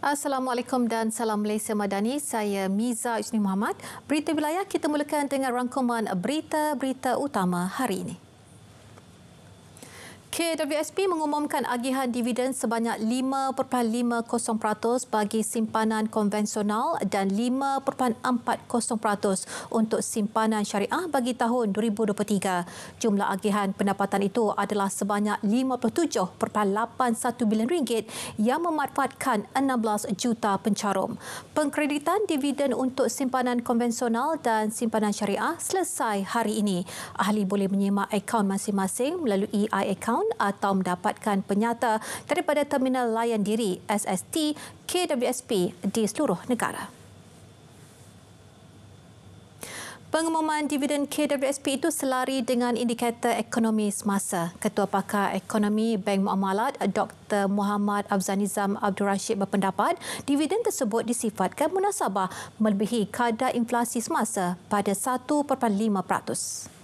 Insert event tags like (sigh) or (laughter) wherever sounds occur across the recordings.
Assalamualaikum dan salam Malaysia Madani. Saya Miza Isni Muhammad. Berita wilayah kita mulakan dengan rangkuman berita-berita utama hari ini. KWSP mengumumkan agihan dividen sebanyak 5.50% bagi simpanan konvensional dan 5.40% untuk simpanan syariah bagi tahun 2023. Jumlah agihan pendapatan itu adalah sebanyak 57.81 bilion ringgit yang memanfaatkan 16 juta pencarum. Pengkreditan dividen untuk simpanan konvensional dan simpanan syariah selesai hari ini. Ahli boleh menyemak akaun masing-masing melalui i-account account atau mendapatkan penyata daripada terminal layan diri SST KWSP di seluruh negara. Pengumuman dividen KWSP itu selari dengan indikator ekonomi semasa. Ketua Pakar Ekonomi Bank Muamalat Dr. Muhammad Afzanizam Abdul Rashid berpendapat dividen tersebut disifatkan munasabah melebihi kadar inflasi semasa pada 1.5%.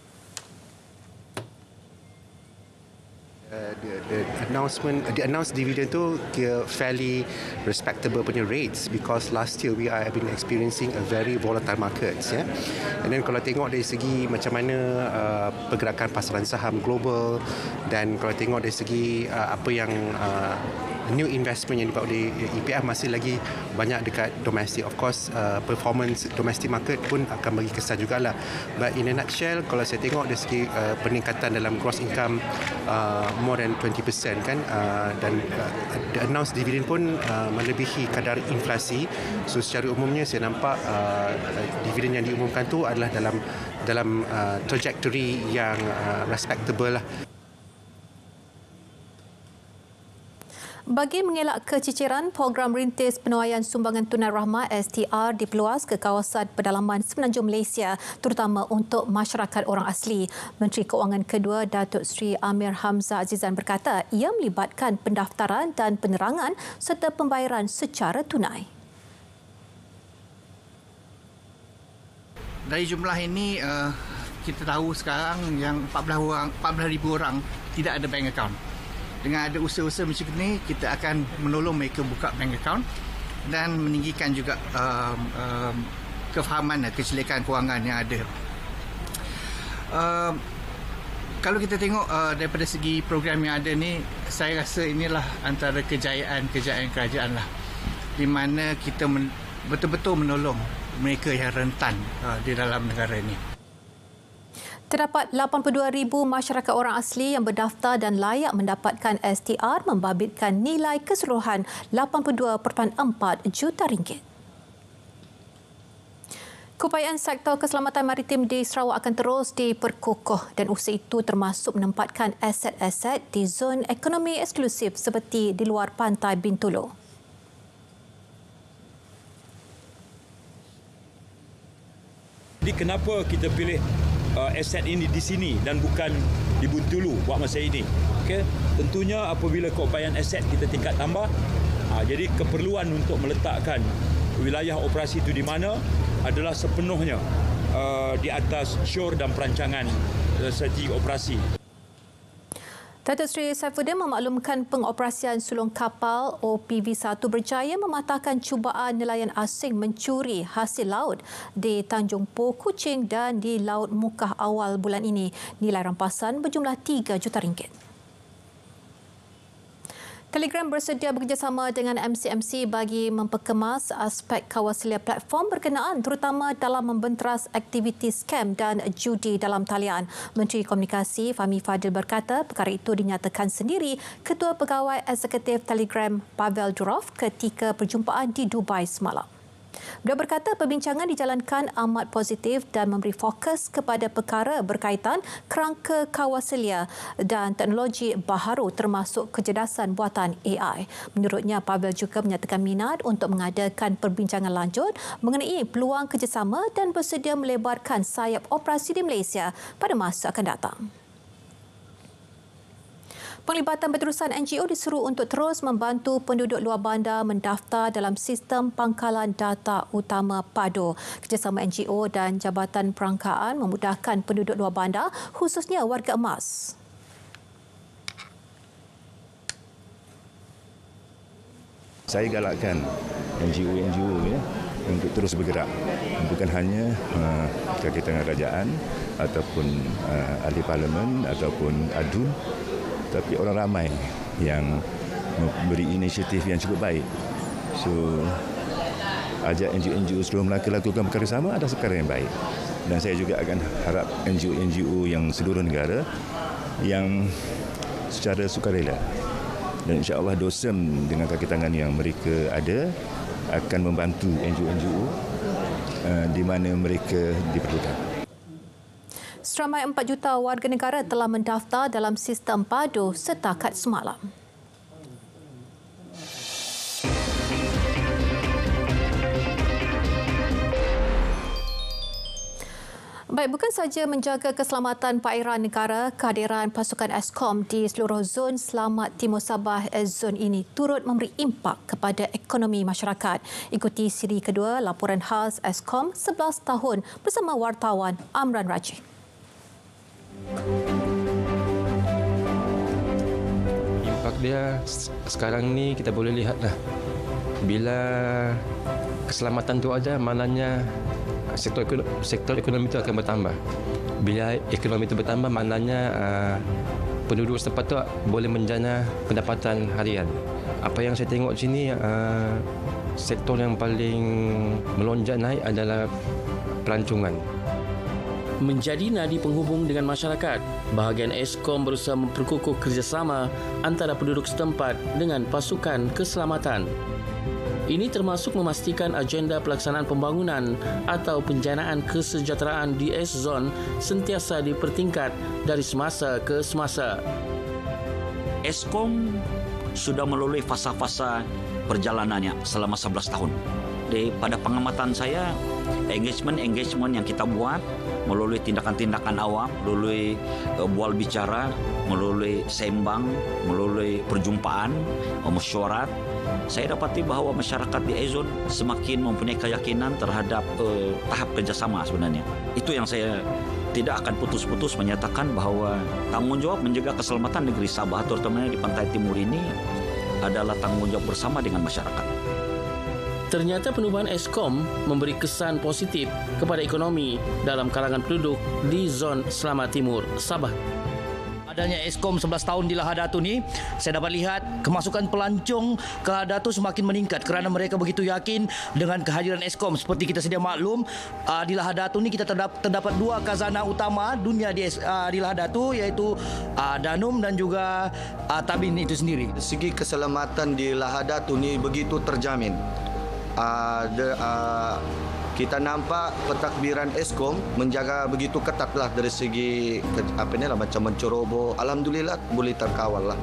Uh, the, the announcement, the announced dividend tu kira fairly respectable punya rates because last year we are been experiencing a very volatile markets ya. Yeah? And then kalau tengok dari segi macam mana uh, pergerakan pasaran saham global dan kalau tengok dari segi uh, apa yang uh, new investment yang dibuat oleh EPF masih lagi banyak dekat domestik. Of course, uh, performance domestic market pun akan bagi kesan jugalah. But in a nutshell, kalau saya tengok dari segi uh, peningkatan dalam gross income uh, more than 20% kan uh, dan uh, the announced dividend pun uh, melebihi kadar inflasi. So secara umumnya saya nampak uh, dividend yang diumumkan tu adalah dalam dalam uh, trajectory yang uh, respectable lah. Bagi mengelak keciciran, program rintis penuaian sumbangan tunai rahmah STR dipeluas ke kawasan pedalaman semenanjung Malaysia terutama untuk masyarakat orang asli. Menteri Keuangan kedua Datuk Seri Amir Hamzah Azizan berkata ia melibatkan pendaftaran dan penerangan serta pembayaran secara tunai. Dari jumlah ini uh, kita tahu sekarang yang 14 orang 14,000 orang tidak ada bank account dengan ada usaha-usaha macam ni kita akan menolong mereka buka bank account dan meninggikan juga um, um, kefahaman dan kecelikan kewangan yang ada. Um, kalau kita tengok uh, daripada segi program yang ada ni, saya rasa inilah antara kejayaan-kejayaan kerajaan lah. Di mana kita men- betul-betul menolong mereka yang rentan uh, di dalam negara ini. Terdapat 82,000 masyarakat orang asli yang berdaftar dan layak mendapatkan STR membabitkan nilai keseluruhan 82.4 juta ringgit. Keupayaan sektor keselamatan maritim di Sarawak akan terus diperkukuh dan usaha itu termasuk menempatkan aset-aset di zon ekonomi eksklusif seperti di luar pantai Bintulu. Jadi kenapa kita pilih uh, aset ini di sini dan bukan di Buntulu buat masa ini. Okay? Tentunya apabila keupayaan aset kita tingkat tambah, uh, jadi keperluan untuk meletakkan wilayah operasi itu di mana adalah sepenuhnya uh, di atas syur dan perancangan uh, strategi operasi. Datuk Seri Saifuddin memaklumkan pengoperasian sulung kapal OPV-1 berjaya mematahkan cubaan nelayan asing mencuri hasil laut di Tanjung Po, Kuching dan di Laut Mukah awal bulan ini. Nilai rampasan berjumlah 3 juta ringgit. Telegram bersedia bekerjasama dengan MCMC bagi memperkemas aspek kawasan platform berkenaan terutama dalam membenteras aktiviti scam dan judi dalam talian. Menteri Komunikasi Fahmi Fadil berkata perkara itu dinyatakan sendiri Ketua Pegawai Eksekutif Telegram Pavel Durov ketika perjumpaan di Dubai semalam. Beliau berkata perbincangan dijalankan amat positif dan memberi fokus kepada perkara berkaitan kerangka kawaselia dan teknologi baharu termasuk kecerdasan buatan AI. Menurutnya, Pavel juga menyatakan minat untuk mengadakan perbincangan lanjut mengenai peluang kerjasama dan bersedia melebarkan sayap operasi di Malaysia pada masa akan datang. Penglibatan berterusan NGO disuruh untuk terus membantu penduduk luar bandar mendaftar dalam sistem pangkalan data utama PADO. Kerjasama NGO dan Jabatan Perangkaan memudahkan penduduk luar bandar khususnya warga emas. Saya galakkan NGO-NGO ya, untuk terus bergerak. Bukan hanya uh, kaki tangan kerajaan ataupun uh, ahli parlimen ataupun ADUN tapi orang ramai yang memberi inisiatif yang cukup baik. So ajak NGO-NGO seluruh Melaka lakukan perkara sama adalah perkara yang baik. Dan saya juga akan harap NGO-NGO yang seluruh negara yang secara sukarela dan insya-Allah dosem dengan kaki tangan yang mereka ada akan membantu NGO-NGO uh, di mana mereka diperlukan. Seramai 4 juta warga negara telah mendaftar dalam sistem PADU setakat semalam. Baik, bukan saja menjaga keselamatan perairan negara, kehadiran pasukan ESKOM di seluruh zon selamat Timur Sabah eh, zon ini turut memberi impak kepada ekonomi masyarakat. Ikuti siri kedua laporan khas ESKOM 11 tahun bersama wartawan Amran Rajih. Impak dia sekarang ni kita boleh lihat lah. Bila keselamatan tu ada, maknanya sektor ekonomi, sektor ekonomi itu akan bertambah. Bila ekonomi itu bertambah, maknanya uh, penduduk setempat itu boleh menjana pendapatan harian. Apa yang saya tengok di sini, uh, sektor yang paling melonjak naik adalah pelancongan. Menjadi nadi penghubung dengan masyarakat, bahagian ESKOM berusaha memperkukuh kerjasama antara penduduk setempat dengan pasukan keselamatan. Ini termasuk memastikan agenda pelaksanaan pembangunan atau penjanaan kesejahteraan di S-Zone sentiasa dipertingkat dari semasa ke semasa. Eskom sudah melalui fasa-fasa perjalanannya selama 11 tahun. Di, pada pengamatan saya, engagement-engagement yang kita buat melalui tindakan-tindakan awam, melalui uh, bual bicara, melalui sembang, melalui perjumpaan, mesyuarat, saya dapati bahawa masyarakat di Ezon semakin mempunyai keyakinan terhadap uh, tahap kerjasama sebenarnya. Itu yang saya tidak akan putus-putus menyatakan bahawa tanggungjawab menjaga keselamatan negeri Sabah terutamanya di pantai timur ini adalah tanggungjawab bersama dengan masyarakat. Ternyata penubuhan Eskom memberi kesan positif kepada ekonomi dalam kalangan penduduk di zon Selamat Timur, Sabah. Adanya Eskom 11 tahun di Lahadatu ni saya dapat lihat kemasukan pelancong ke Lahadatu semakin meningkat kerana mereka begitu yakin dengan kehadiran Eskom. Seperti kita sedia maklum uh, di Lahadatu ni kita terdapat, terdapat dua kazana utama dunia di uh, di Lahadatu iaitu uh, Danum dan juga uh, Tabin itu sendiri. Segi keselamatan di Lahadatu ni begitu terjamin uh, uh, kita nampak pentadbiran Eskom menjaga begitu ketatlah dari segi apa ni lah macam menceroboh alhamdulillah boleh terkawal lah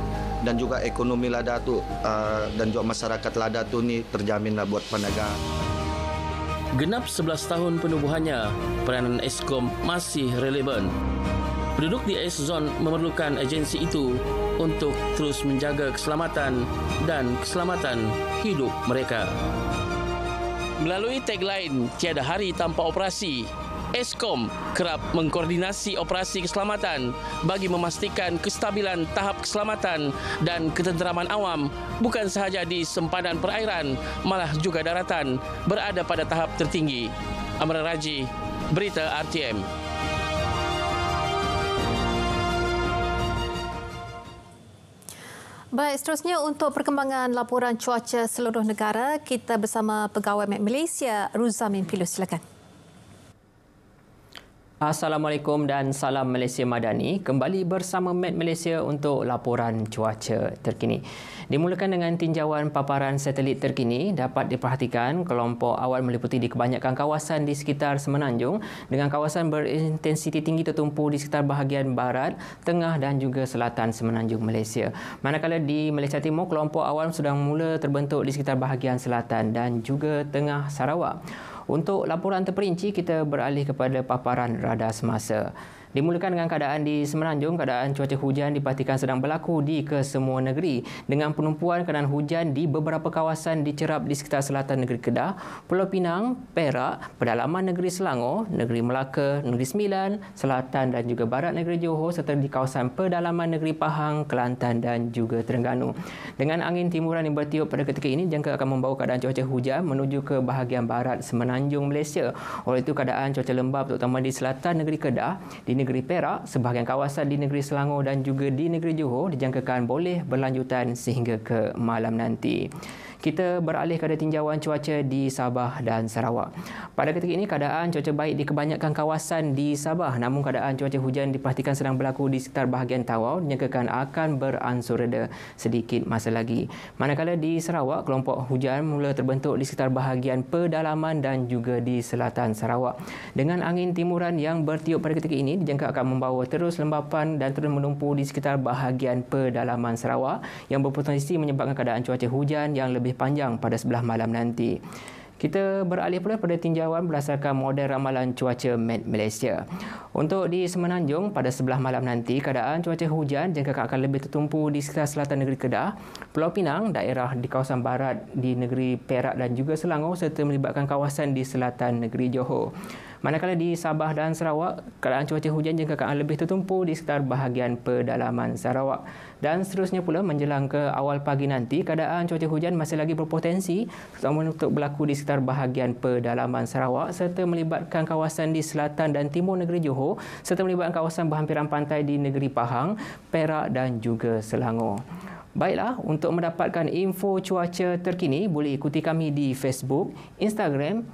dan juga ekonomi Ladatu uh, dan juga masyarakat Ladatu ni terjaminlah buat penegang. Genap 11 tahun penubuhannya, peranan Eskom masih relevan. Penduduk di S Zone memerlukan agensi itu untuk terus menjaga keselamatan dan keselamatan hidup mereka. Melalui tagline Tiada Hari Tanpa Operasi, Eskom kerap mengkoordinasi operasi keselamatan bagi memastikan kestabilan tahap keselamatan dan ketenteraman awam bukan sahaja di sempadan perairan malah juga daratan berada pada tahap tertinggi. Amran Raji, Berita RTM. Baik, seterusnya untuk perkembangan laporan cuaca seluruh negara, kita bersama Pegawai Met Malaysia, Ruzamin Pilus. Silakan. Assalamualaikum dan salam Malaysia Madani. Kembali bersama Met Malaysia untuk laporan cuaca terkini. Dimulakan dengan tinjauan paparan satelit terkini, dapat diperhatikan kelompok awan meliputi di kebanyakan kawasan di sekitar Semenanjung dengan kawasan berintensiti tinggi tertumpu di sekitar bahagian barat, tengah dan juga selatan Semenanjung Malaysia. Manakala di Malaysia Timur, kelompok awan sudah mula terbentuk di sekitar bahagian selatan dan juga tengah Sarawak. Untuk laporan terperinci, kita beralih kepada paparan radar semasa. Dimulakan dengan keadaan di Semenanjung, keadaan cuaca hujan dipastikan sedang berlaku di kesemua negeri dengan penumpuan keadaan hujan di beberapa kawasan dicerap di sekitar selatan negeri Kedah, Pulau Pinang, Perak, pedalaman negeri Selangor, negeri Melaka, negeri Sembilan, selatan dan juga barat negeri Johor serta di kawasan pedalaman negeri Pahang, Kelantan dan juga Terengganu. Dengan angin timuran yang bertiup pada ketika ini jangka akan membawa keadaan cuaca hujan menuju ke bahagian barat Semenanjung Malaysia. Oleh itu keadaan cuaca lembap terutama di selatan negeri Kedah, di negeri Perak, sebahagian kawasan di negeri Selangor dan juga di negeri Johor dijangkakan boleh berlanjutan sehingga ke malam nanti kita beralih kepada tinjauan cuaca di Sabah dan Sarawak. Pada ketika ini, keadaan cuaca baik di kebanyakan kawasan di Sabah namun keadaan cuaca hujan dipastikan sedang berlaku di sekitar bahagian Tawau dinyatakan akan beransur reda sedikit masa lagi. Manakala di Sarawak, kelompok hujan mula terbentuk di sekitar bahagian pedalaman dan juga di selatan Sarawak. Dengan angin timuran yang bertiup pada ketika ini, dijangka akan membawa terus lembapan dan terus menumpu di sekitar bahagian pedalaman Sarawak yang berpotensi menyebabkan keadaan cuaca hujan yang lebih lebih panjang pada sebelah malam nanti. Kita beralih pula pada tinjauan berdasarkan model ramalan cuaca Met Malaysia. Untuk di Semenanjung pada sebelah malam nanti, keadaan cuaca hujan jangka akan lebih tertumpu di sekitar selatan negeri Kedah, Pulau Pinang, daerah di kawasan barat di negeri Perak dan juga Selangor serta melibatkan kawasan di selatan negeri Johor. Manakala di Sabah dan Sarawak, keadaan cuaca hujan jangka akan lebih tertumpu di sekitar bahagian pedalaman Sarawak. Dan seterusnya pula menjelang ke awal pagi nanti, keadaan cuaca hujan masih lagi berpotensi terutama untuk berlaku di sekitar bahagian pedalaman Sarawak serta melibatkan kawasan di selatan dan timur negeri Johor serta melibatkan kawasan berhampiran pantai di negeri Pahang, Perak dan juga Selangor. Baiklah, untuk mendapatkan info cuaca terkini, boleh ikuti kami di Facebook, Instagram,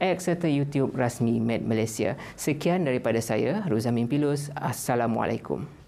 X serta YouTube rasmi Med Malaysia. Sekian daripada saya, Ruzamin Pilus. Assalamualaikum.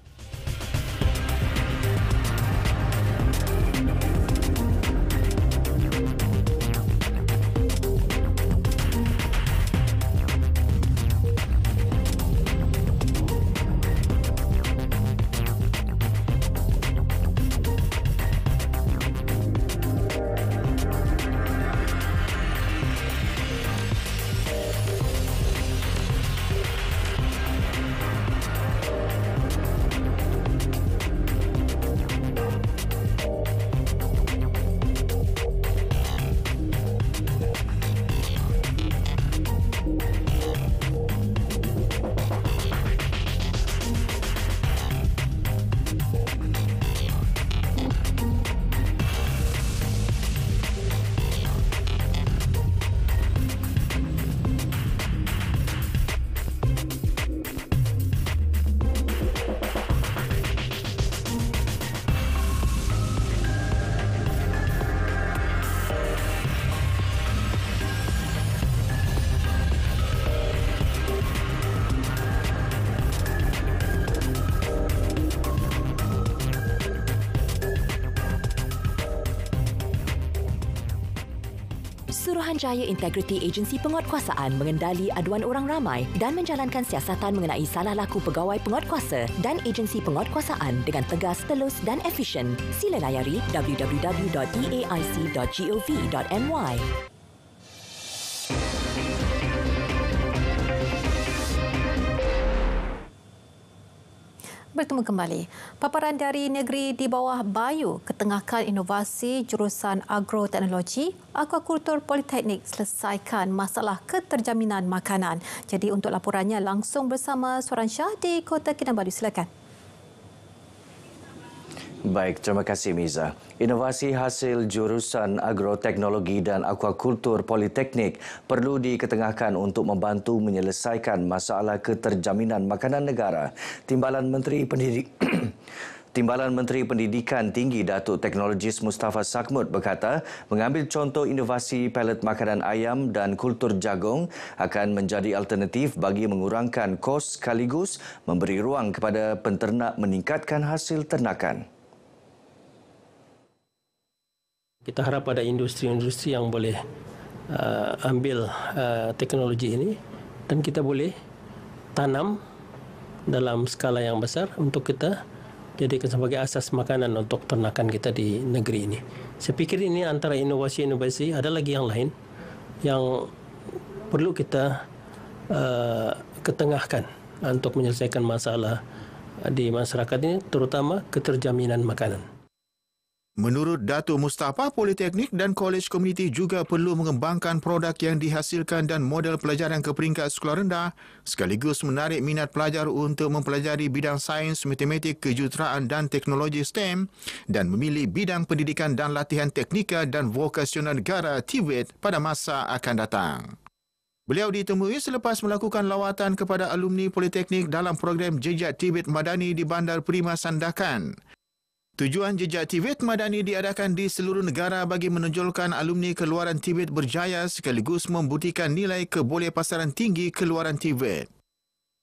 Suruhanjaya Integrity Agensi Penguatkuasaan mengendali aduan orang ramai dan menjalankan siasatan mengenai salah laku pegawai penguatkuasa dan agensi penguatkuasaan dengan tegas, telus dan efisien. Sila layari www.eaic.gov.my. Bertemu kembali. Paparan dari negeri di bawah Bayu ketengahkan inovasi jurusan agroteknologi, akuakultur politeknik selesaikan masalah keterjaminan makanan. Jadi untuk laporannya langsung bersama Suran Shah di Kota Kinabalu. Silakan. Baik, terima kasih Miza. Inovasi hasil jurusan agroteknologi dan akuakultur politeknik perlu diketengahkan untuk membantu menyelesaikan masalah keterjaminan makanan negara. Timbalan Menteri Pendidik (clears throat) Timbalan Menteri Pendidikan Tinggi Datuk Teknologis Mustafa Sakmut berkata mengambil contoh inovasi pelet makanan ayam dan kultur jagung akan menjadi alternatif bagi mengurangkan kos sekaligus memberi ruang kepada penternak meningkatkan hasil ternakan. Kita harap ada industri-industri yang boleh uh, ambil uh, teknologi ini dan kita boleh tanam dalam skala yang besar untuk kita jadikan sebagai asas makanan untuk ternakan kita di negeri ini. Saya pikir ini antara inovasi-inovasi ada lagi yang lain yang perlu kita uh, ketengahkan untuk menyelesaikan masalah di masyarakat ini terutama keterjaminan makanan. Menurut Datuk Mustafa, Politeknik dan Kolej Komuniti juga perlu mengembangkan produk yang dihasilkan dan model pelajaran ke peringkat sekolah rendah sekaligus menarik minat pelajar untuk mempelajari bidang sains, matematik, kejuruteraan dan teknologi STEM dan memilih bidang pendidikan dan latihan teknika dan vokasional negara TVET pada masa akan datang. Beliau ditemui selepas melakukan lawatan kepada alumni Politeknik dalam program Jejak Tibet Madani di Bandar Prima Sandakan. Tujuan jejak Tibet Madani diadakan di seluruh negara bagi menonjolkan alumni keluaran Tibet berjaya sekaligus membuktikan nilai kebolehpasaran tinggi keluaran Tibet.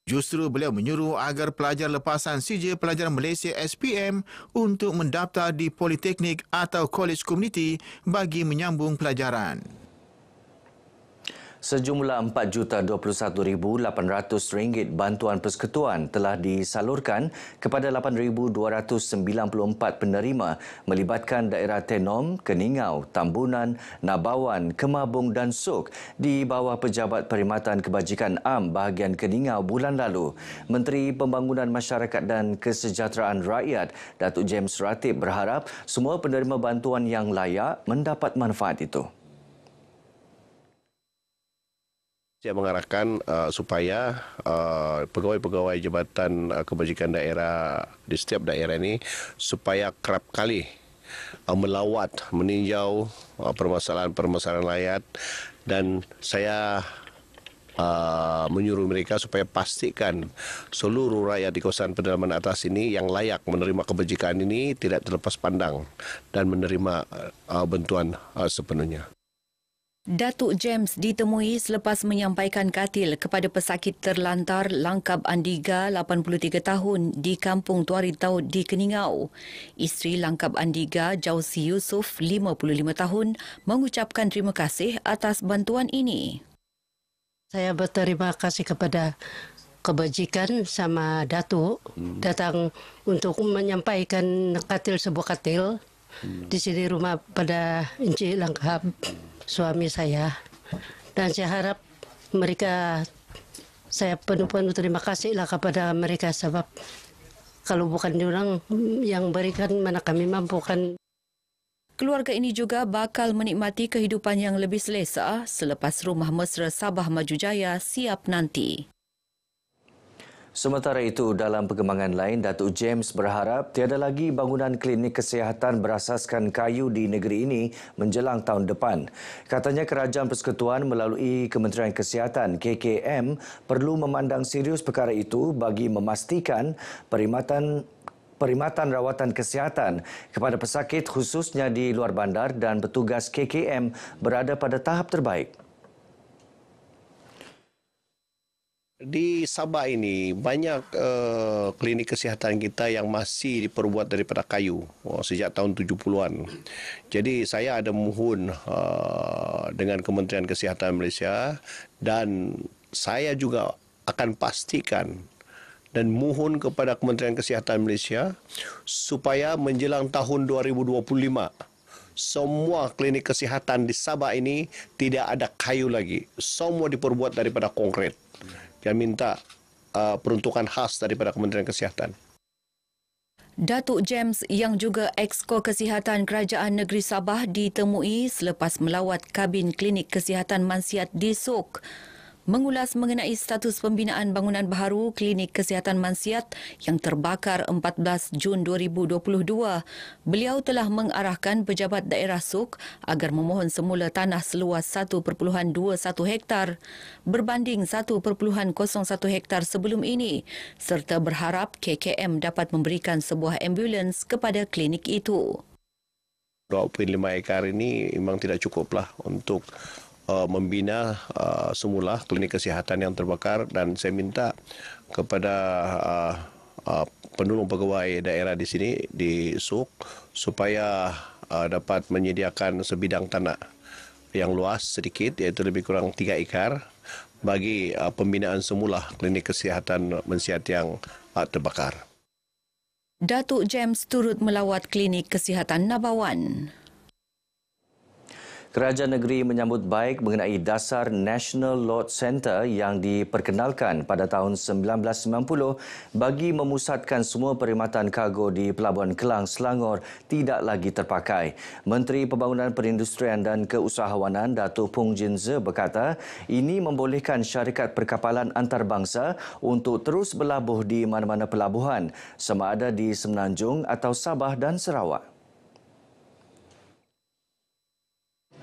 Justru beliau menyuruh agar pelajar lepasan CJ Pelajaran Malaysia SPM untuk mendaftar di Politeknik atau Kolej Komuniti bagi menyambung pelajaran. Sejumlah RM4,021,800 bantuan persekutuan telah disalurkan kepada 8,294 penerima melibatkan daerah Tenom, Keningau, Tambunan, Nabawan, Kemabung dan Sok di bawah Pejabat Perkhidmatan Kebajikan Am bahagian Keningau bulan lalu. Menteri Pembangunan Masyarakat dan Kesejahteraan Rakyat, Datuk James Ratib berharap semua penerima bantuan yang layak mendapat manfaat itu. Saya mengarahkan uh, supaya uh, pegawai-pegawai Jabatan uh, Kebajikan Daerah di setiap daerah ini supaya kerap kali uh, melawat, meninjau permasalahan-permasalahan rakyat dan saya uh, menyuruh mereka supaya pastikan seluruh rakyat di kawasan pedalaman atas ini yang layak menerima kebajikan ini tidak terlepas pandang dan menerima uh, uh, sepenuhnya. Datuk James ditemui selepas menyampaikan katil kepada pesakit terlantar Langkap Andiga 83 tahun di Kampung Tuari Tau di Keningau. Isteri Langkap Andiga, Jausi Yusof, 55 tahun, mengucapkan terima kasih atas bantuan ini. Saya berterima kasih kepada kebajikan sama Datuk hmm. datang untuk menyampaikan katil sebuah katil hmm. di sini rumah pada Encik Langkap suami saya dan saya harap mereka saya penuh-penuh terima kasih lah kepada mereka sebab kalau bukan diorang yang berikan mana kami mampu kan Keluarga ini juga bakal menikmati kehidupan yang lebih selesa selepas rumah mesra Sabah Maju Jaya siap nanti. Sementara itu, dalam perkembangan lain, Datuk James berharap tiada lagi bangunan klinik kesihatan berasaskan kayu di negeri ini menjelang tahun depan. Katanya Kerajaan Persekutuan melalui Kementerian Kesihatan KKM perlu memandang serius perkara itu bagi memastikan perkhidmatan perkhidmatan rawatan kesihatan kepada pesakit khususnya di luar bandar dan petugas KKM berada pada tahap terbaik. Di Sabah ini banyak uh, klinik kesihatan kita yang masih diperbuat daripada kayu oh, sejak tahun 70-an. Jadi saya ada mohon uh, dengan Kementerian Kesihatan Malaysia dan saya juga akan pastikan dan mohon kepada Kementerian Kesihatan Malaysia supaya menjelang tahun 2025 semua klinik kesihatan di Sabah ini tidak ada kayu lagi. Semua diperbuat daripada konkret yang minta uh, peruntukan khas daripada Kementerian Kesihatan. Datuk James yang juga Exko Kesihatan Kerajaan Negeri Sabah ditemui selepas melawat kabin klinik kesihatan Mansiat di Sok mengulas mengenai status pembinaan bangunan baharu Klinik Kesihatan Mansiat yang terbakar 14 Jun 2022. Beliau telah mengarahkan pejabat daerah Suk agar memohon semula tanah seluas 1.21 hektar berbanding 1.01 hektar sebelum ini serta berharap KKM dapat memberikan sebuah ambulans kepada klinik itu. 25 hektar ini memang tidak cukuplah untuk uh, membina uh, semula klinik kesihatan yang terbakar dan saya minta kepada uh, uh, penolong pegawai daerah di sini di Suk supaya uh, dapat menyediakan sebidang tanah yang luas sedikit iaitu lebih kurang 3 ekar bagi uh, pembinaan semula klinik kesihatan mensihat yang uh, terbakar. Datuk James turut melawat klinik kesihatan Nabawan. Kerajaan negeri menyambut baik mengenai dasar National Load Centre yang diperkenalkan pada tahun 1990 bagi memusatkan semua perkhidmatan kargo di Pelabuhan Kelang, Selangor tidak lagi terpakai. Menteri Pembangunan Perindustrian dan Keusahawanan Datuk Pung Jin Ze berkata ini membolehkan syarikat perkapalan antarabangsa untuk terus berlabuh di mana-mana pelabuhan sama ada di Semenanjung atau Sabah dan Sarawak.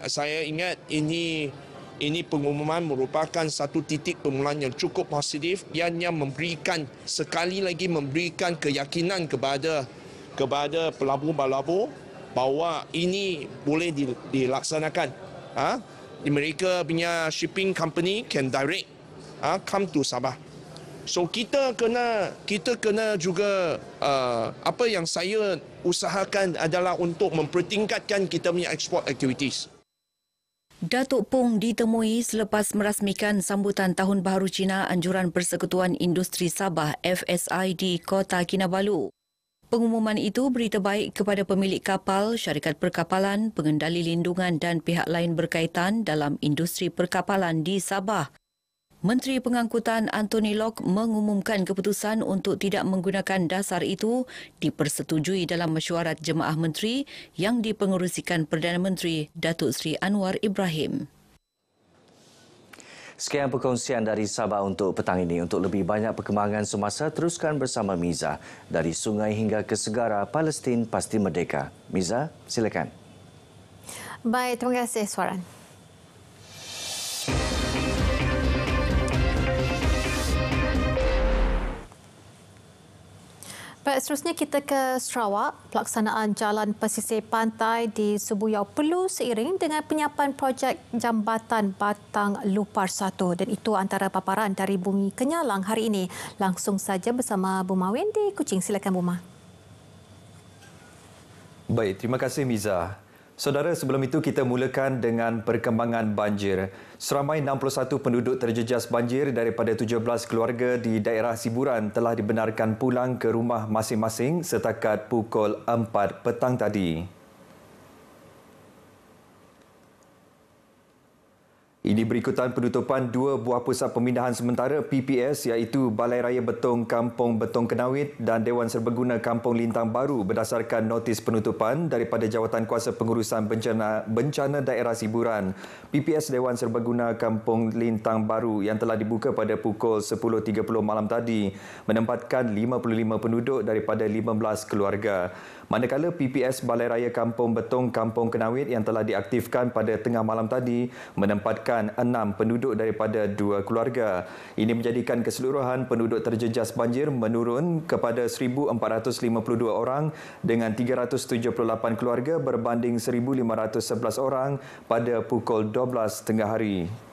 Saya ingat ini ini pengumuman merupakan satu titik permulaan yang cukup positif ianya memberikan sekali lagi memberikan keyakinan kepada kepada pelabur-pelabur bahawa ini boleh dilaksanakan. Ha? Mereka punya shipping company can direct ha, come to Sabah. So kita kena kita kena juga uh, apa yang saya usahakan adalah untuk mempertingkatkan kita punya export activities. Datuk Pung ditemui selepas merasmikan sambutan Tahun Baharu Cina Anjuran Persekutuan Industri Sabah FSI di Kota Kinabalu. Pengumuman itu berita baik kepada pemilik kapal, syarikat perkapalan, pengendali lindungan dan pihak lain berkaitan dalam industri perkapalan di Sabah. Menteri Pengangkutan Anthony Locke mengumumkan keputusan untuk tidak menggunakan dasar itu dipersetujui dalam mesyuarat Jemaah Menteri yang dipengerusikan Perdana Menteri Datuk Seri Anwar Ibrahim. Sekian perkongsian dari Sabah untuk petang ini. Untuk lebih banyak perkembangan semasa, teruskan bersama Miza. Dari sungai hingga ke segara, Palestin pasti merdeka. Miza, silakan. Baik, terima kasih Suaran. Baik, seterusnya kita ke Sarawak. Pelaksanaan jalan pesisir pantai di Subuyau perlu seiring dengan penyiapan projek Jambatan Batang Lupar 1 dan itu antara paparan dari Bumi Kenyalang hari ini. Langsung saja bersama Buma Wendy Kucing. Silakan Buma. Baik, terima kasih Miza. Saudara, sebelum itu kita mulakan dengan perkembangan banjir. Seramai 61 penduduk terjejas banjir daripada 17 keluarga di daerah Siburan telah dibenarkan pulang ke rumah masing-masing setakat pukul 4 petang tadi. Ini berikutan penutupan dua buah pusat pemindahan sementara PPS iaitu Balai Raya Betong Kampung Betong Kenawit dan Dewan Serbaguna Kampung Lintang Baru berdasarkan notis penutupan daripada Jawatan Kuasa Pengurusan Bencana, Bencana Daerah Siburan. PPS Dewan Serbaguna Kampung Lintang Baru yang telah dibuka pada pukul 10.30 malam tadi menempatkan 55 penduduk daripada 15 keluarga. Manakala PPS Balai Raya Kampung Betong Kampung Kenawit yang telah diaktifkan pada tengah malam tadi menempatkan enam penduduk daripada dua keluarga. Ini menjadikan keseluruhan penduduk terjejas banjir menurun kepada 1,452 orang dengan 378 keluarga berbanding 1,511 orang pada pukul 12 tengah hari.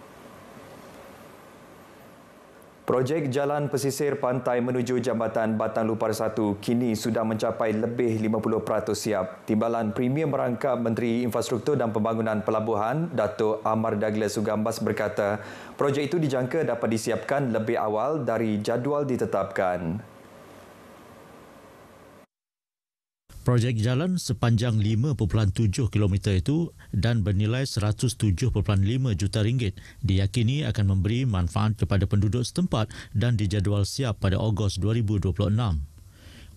Projek Jalan Pesisir Pantai menuju Jambatan Batang Lupar 1 kini sudah mencapai lebih 50% siap. Timbalan Premier Merangkap Menteri Infrastruktur dan Pembangunan Pelabuhan, Datuk Amar Douglas Sugambas berkata, projek itu dijangka dapat disiapkan lebih awal dari jadual ditetapkan. Projek jalan sepanjang 5.7 km itu dan bernilai 107.5 juta ringgit diyakini akan memberi manfaat kepada penduduk setempat dan dijadual siap pada Ogos 2026.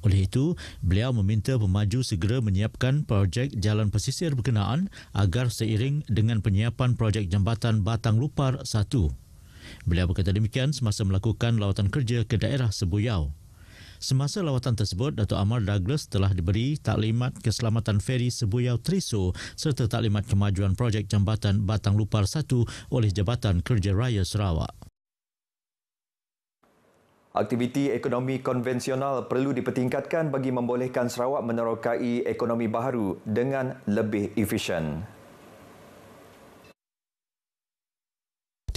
Oleh itu, beliau meminta pemaju segera menyiapkan projek jalan pesisir berkenaan agar seiring dengan penyiapan projek jambatan Batang Lupar 1. Beliau berkata demikian semasa melakukan lawatan kerja ke daerah Sebuyau. Semasa lawatan tersebut, Datuk Amar Douglas telah diberi taklimat keselamatan feri Sebuyau Triso serta taklimat kemajuan projek jambatan Batang Lupar 1 oleh Jabatan Kerja Raya Sarawak. Aktiviti ekonomi konvensional perlu dipertingkatkan bagi membolehkan Sarawak menerokai ekonomi baharu dengan lebih efisien.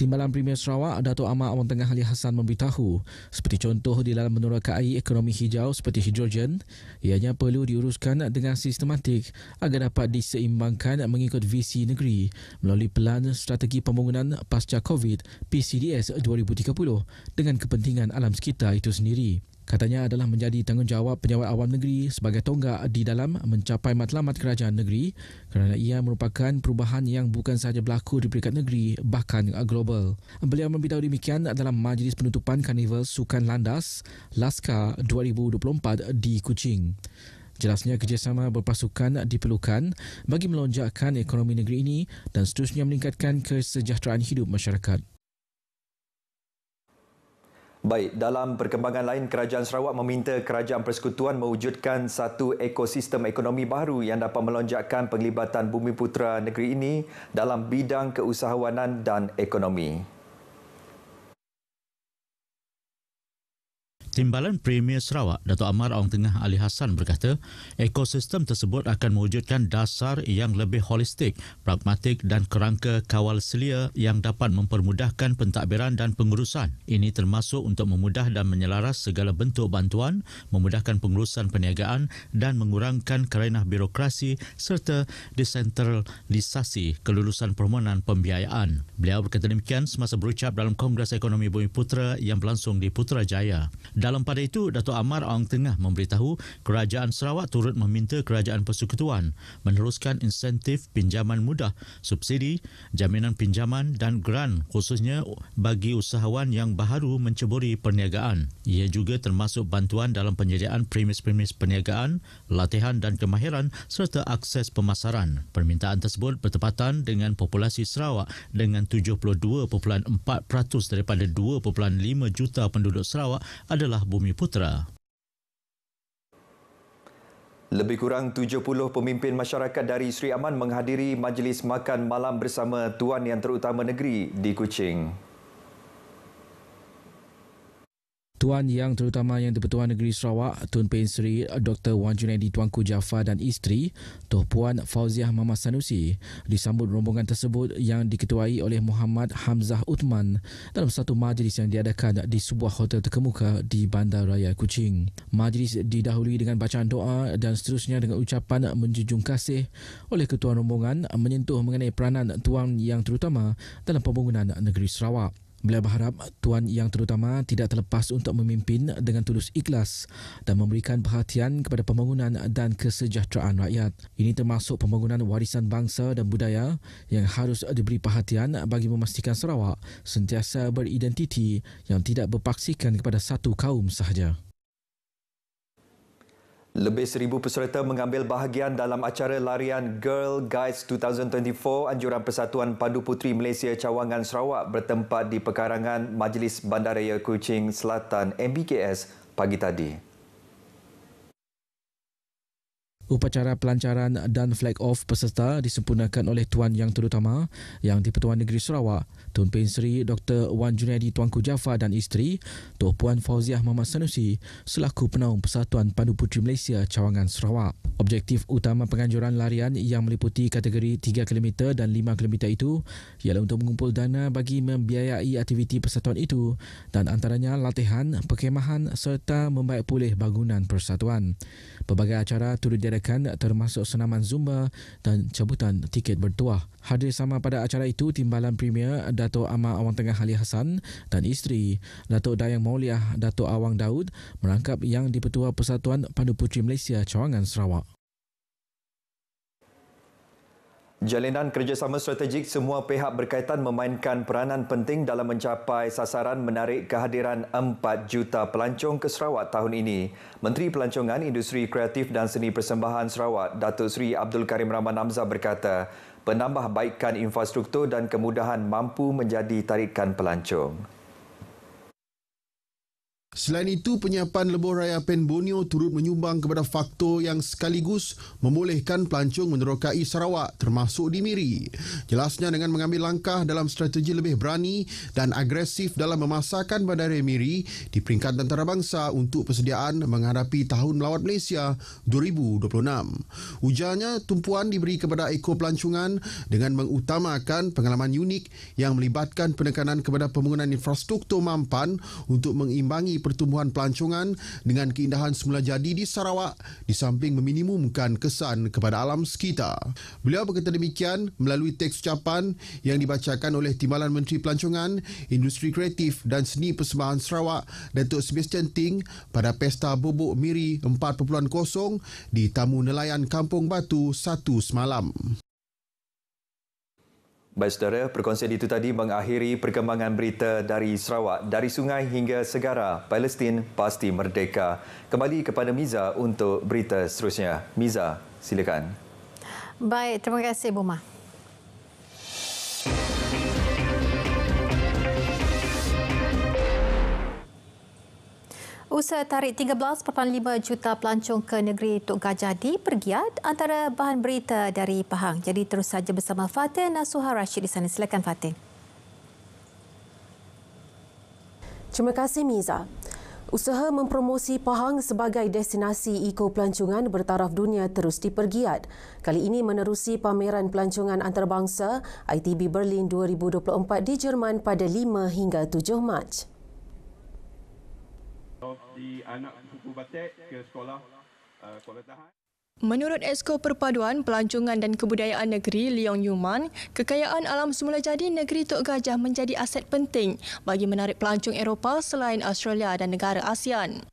Timbalan Premier Sarawak Datuk Ahmad Awang Tengah Ali Hassan memberitahu seperti contoh di dalam menerokai ekonomi hijau seperti hidrogen ianya perlu diuruskan dengan sistematik agar dapat diseimbangkan mengikut visi negeri melalui Pelan Strategi Pembangunan Pasca COVID PCDS 2030 dengan kepentingan alam sekitar itu sendiri. Katanya adalah menjadi tanggungjawab pejabat awam negeri sebagai tonggak di dalam mencapai matlamat kerajaan negeri kerana ia merupakan perubahan yang bukan sahaja berlaku di peringkat negeri bahkan global. Beliau memberitahu demikian dalam majlis penutupan Karnival Sukan Landas Laskar 2024 di Kuching. Jelasnya kerjasama berpasukan diperlukan bagi melonjakkan ekonomi negeri ini dan seterusnya meningkatkan kesejahteraan hidup masyarakat. Baik, dalam perkembangan lain, Kerajaan Sarawak meminta Kerajaan Persekutuan mewujudkan satu ekosistem ekonomi baru yang dapat melonjakkan penglibatan bumi putera negeri ini dalam bidang keusahawanan dan ekonomi. Timbalan Premier Sarawak, Dato' Amar Awang Tengah Ali Hassan berkata, ekosistem tersebut akan mewujudkan dasar yang lebih holistik, pragmatik dan kerangka kawal selia yang dapat mempermudahkan pentadbiran dan pengurusan. Ini termasuk untuk memudah dan menyelaras segala bentuk bantuan, memudahkan pengurusan perniagaan dan mengurangkan kerenah birokrasi serta desentralisasi kelulusan permohonan pembiayaan. Beliau berkata demikian semasa berucap dalam Kongres Ekonomi Bumi Putera yang berlangsung di Putrajaya. Dalam pada itu, Dato' Amar Awang Tengah memberitahu Kerajaan Sarawak turut meminta Kerajaan Persekutuan meneruskan insentif pinjaman mudah, subsidi, jaminan pinjaman dan grant khususnya bagi usahawan yang baharu menceburi perniagaan. Ia juga termasuk bantuan dalam penyediaan premis-premis perniagaan, latihan dan kemahiran serta akses pemasaran. Permintaan tersebut bertepatan dengan populasi Sarawak dengan 72.4% daripada 2.5 juta penduduk Sarawak adalah adalah Bumi Putera. Lebih kurang 70 pemimpin masyarakat dari Sri Aman menghadiri majlis makan malam bersama Tuan Yang Terutama Negeri di Kuching. Tuan Yang Terutama Yang Di-Pertuan Negeri Sarawak, Tun Pen Sri Dr. Wan Junaidi Tuanku Jafar dan isteri, Tuh Puan Fauziah Mama Sanusi disambut rombongan tersebut yang diketuai oleh Muhammad Hamzah Uthman dalam satu majlis yang diadakan di sebuah hotel terkemuka di Bandar Raya Kuching. Majlis didahului dengan bacaan doa dan seterusnya dengan ucapan menjunjung kasih oleh ketua rombongan menyentuh mengenai peranan Tuan Yang Terutama dalam pembangunan negeri Sarawak. Beliau berharap Tuan yang terutama tidak terlepas untuk memimpin dengan tulus ikhlas dan memberikan perhatian kepada pembangunan dan kesejahteraan rakyat. Ini termasuk pembangunan warisan bangsa dan budaya yang harus diberi perhatian bagi memastikan Sarawak sentiasa beridentiti yang tidak berpaksikan kepada satu kaum sahaja. Lebih seribu peserta mengambil bahagian dalam acara larian Girl Guides 2024 Anjuran Persatuan Pandu Puteri Malaysia Cawangan Sarawak bertempat di pekarangan Majlis Bandaraya Kuching Selatan MBKS pagi tadi. Upacara pelancaran dan flag off peserta disempurnakan oleh Tuan Yang Terutama Yang di-Pertuan Negeri Sarawak, Tun Pen Sri Dr. Wan Junaidi Tuanku Jafar dan isteri, Tuan Puan Fauziah Muhammad Sanusi selaku penaung Persatuan Pandu Puteri Malaysia Cawangan Sarawak. Objektif utama penganjuran larian yang meliputi kategori 3 km dan 5 km itu ialah untuk mengumpul dana bagi membiayai aktiviti persatuan itu dan antaranya latihan, perkemahan serta membaik pulih bangunan persatuan. Pelbagai acara turut diadakan termasuk senaman Zumba dan cabutan tiket bertuah. Hadir sama pada acara itu Timbalan Premier Dato' Amar Awang Tengah Ali Hassan dan isteri Dato' Dayang Mauliah Dato' Awang Daud merangkap yang di-Pertua Persatuan Pandu Puteri Malaysia Cawangan Sarawak. Jalinan kerjasama strategik semua pihak berkaitan memainkan peranan penting dalam mencapai sasaran menarik kehadiran 4 juta pelancong ke Sarawak tahun ini. Menteri Pelancongan, Industri Kreatif dan Seni Persembahan Sarawak, Datuk Seri Abdul Karim Rahman Hamzah berkata, penambahbaikan infrastruktur dan kemudahan mampu menjadi tarikan pelancong. Selain itu, penyiapan lebuh raya Pen Borneo turut menyumbang kepada faktor yang sekaligus membolehkan pelancong menerokai Sarawak termasuk di Miri. Jelasnya dengan mengambil langkah dalam strategi lebih berani dan agresif dalam memasarkan Bandaraya Miri di peringkat antarabangsa untuk persediaan menghadapi Tahun Melawat Malaysia 2026. Ujarnya, tumpuan diberi kepada ekor pelancongan dengan mengutamakan pengalaman unik yang melibatkan penekanan kepada pembangunan infrastruktur mampan untuk mengimbangi pertumbuhan pelancongan dengan keindahan semula jadi di Sarawak di samping meminimumkan kesan kepada alam sekitar. Beliau berkata demikian melalui teks ucapan yang dibacakan oleh Timbalan Menteri Pelancongan, Industri Kreatif dan Seni Persembahan Sarawak, Datuk Sebastian Ting pada Pesta Bobok Miri 4.0 di Tamu Nelayan Kampung Batu satu semalam. Baik saudara, perkongsian itu tadi mengakhiri perkembangan berita dari Sarawak. Dari sungai hingga segara, Palestin pasti merdeka. Kembali kepada Miza untuk berita seterusnya. Miza, silakan. Baik, terima kasih Buma. Usaha tarik 13.5 juta pelancong ke negeri Tok Gajah di Pergiat antara bahan berita dari Pahang. Jadi terus saja bersama Fatih Nasuha Rashid di sana. Silakan Fatih. Terima kasih Miza. Usaha mempromosi Pahang sebagai destinasi eko pelancongan bertaraf dunia terus dipergiat. Kali ini menerusi pameran pelancongan antarabangsa ITB Berlin 2024 di Jerman pada 5 hingga 7 Mac di anak suku ke sekolah uh, Tahan. Menurut Esko Perpaduan Pelancongan dan Kebudayaan Negeri Leong Yuman, kekayaan alam semula jadi negeri Tok Gajah menjadi aset penting bagi menarik pelancong Eropah selain Australia dan negara ASEAN.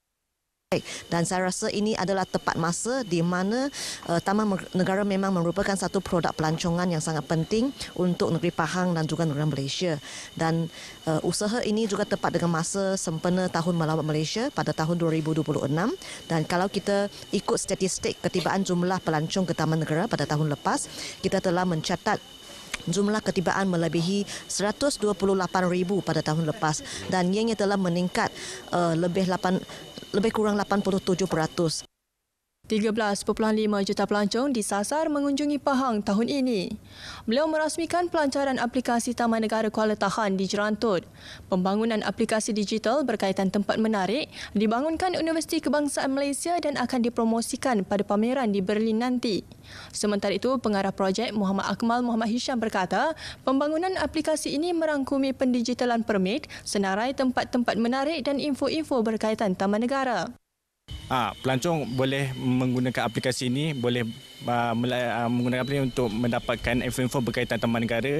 Dan saya rasa ini adalah tepat masa di mana uh, Taman Negara memang merupakan satu produk pelancongan yang sangat penting untuk negeri Pahang dan juga negara Malaysia. Dan uh, usaha ini juga tepat dengan masa sempena Tahun Melawat Malaysia pada tahun 2026. Dan kalau kita ikut statistik ketibaan jumlah pelancong ke Taman Negara pada tahun lepas, kita telah mencatat jumlah ketibaan melebihi 128,000 pada tahun lepas dan ianya telah meningkat uh, lebih 8 lebih kurang 87 peratus. 13.5 juta pelancong disasar mengunjungi Pahang tahun ini. Beliau merasmikan pelancaran aplikasi Taman Negara Kuala Tahan di Jerantut. Pembangunan aplikasi digital berkaitan tempat menarik dibangunkan Universiti Kebangsaan Malaysia dan akan dipromosikan pada pameran di Berlin nanti. Sementara itu, pengarah projek Muhammad Akmal Muhammad Hisham berkata, pembangunan aplikasi ini merangkumi pendigitalan permit, senarai tempat-tempat menarik dan info-info berkaitan Taman Negara. Ha, pelancong boleh menggunakan aplikasi ini, boleh uh, menggunakan aplikasi ini untuk mendapatkan info-info berkaitan taman negara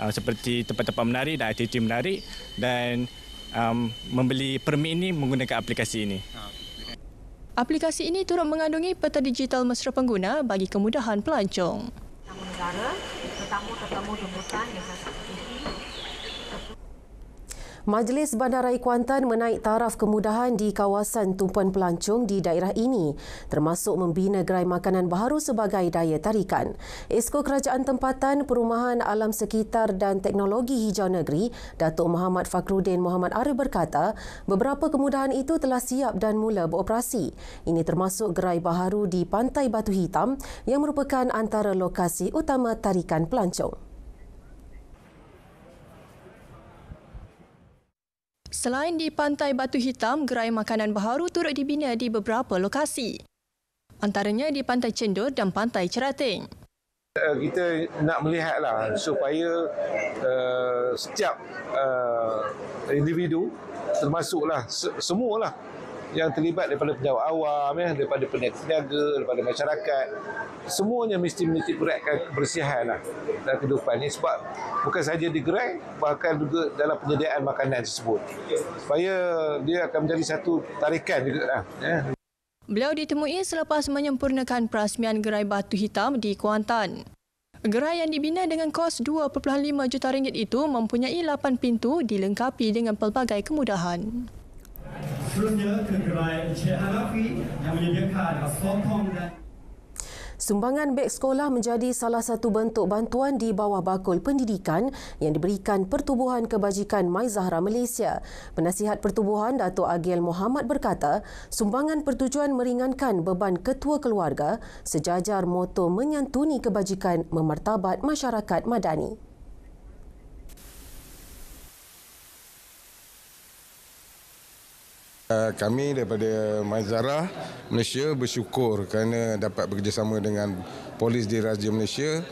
uh, seperti tempat-tempat menarik dan aktiviti menarik dan um, membeli permit ini menggunakan aplikasi ini. Aplikasi ini turut mengandungi peta digital mesra pengguna bagi kemudahan pelancong. Taman negara, tetamu-tetamu jemputan yang Majlis Bandaraya Kuantan menaik taraf kemudahan di kawasan tumpuan pelancong di daerah ini termasuk membina gerai makanan baharu sebagai daya tarikan. Esko Kerajaan Tempatan Perumahan Alam Sekitar dan Teknologi Hijau Negeri, Datuk Muhammad Fakrudin Muhammad Arif berkata, beberapa kemudahan itu telah siap dan mula beroperasi. Ini termasuk gerai baharu di Pantai Batu Hitam yang merupakan antara lokasi utama tarikan pelancong. Selain di Pantai Batu Hitam, gerai makanan baharu turut dibina di beberapa lokasi. Antaranya di Pantai Cendur dan Pantai Cerating. Uh, kita nak melihatlah supaya uh, setiap uh, individu termasuklah semualah yang terlibat daripada pejabat awam ya daripada peniaga daripada masyarakat semuanya mesti mesti beratkan kebersihan lah dalam kehidupan ini sebab bukan saja di gerai bahkan juga dalam penyediaan makanan tersebut supaya dia akan menjadi satu tarikan juga lah ya. Beliau ditemui selepas menyempurnakan perasmian gerai batu hitam di Kuantan. Gerai yang dibina dengan kos 2.5 juta ringgit itu mempunyai 8 pintu dilengkapi dengan pelbagai kemudahan. Seterusnya ke gerai Encik Hanafi yang menyediakan sotong dan Sumbangan beg sekolah menjadi salah satu bentuk bantuan di bawah bakul pendidikan yang diberikan Pertubuhan Kebajikan Mai Zahra Malaysia. Penasihat Pertubuhan Datuk Agil Muhammad berkata, sumbangan bertujuan meringankan beban ketua keluarga sejajar moto menyantuni kebajikan memartabat masyarakat madani. Kami daripada Maizara Malaysia bersyukur kerana dapat bekerjasama dengan polis di Raja Malaysia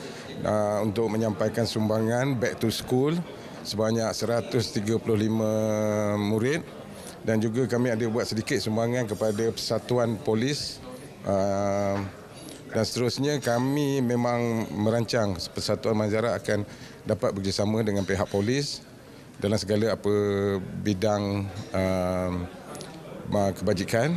uh, untuk menyampaikan sumbangan back to school sebanyak 135 murid. Dan juga kami ada buat sedikit sumbangan kepada persatuan polis uh, dan seterusnya kami memang merancang persatuan Manzara akan dapat bekerjasama dengan pihak polis dalam segala apa bidang uh, kebajikan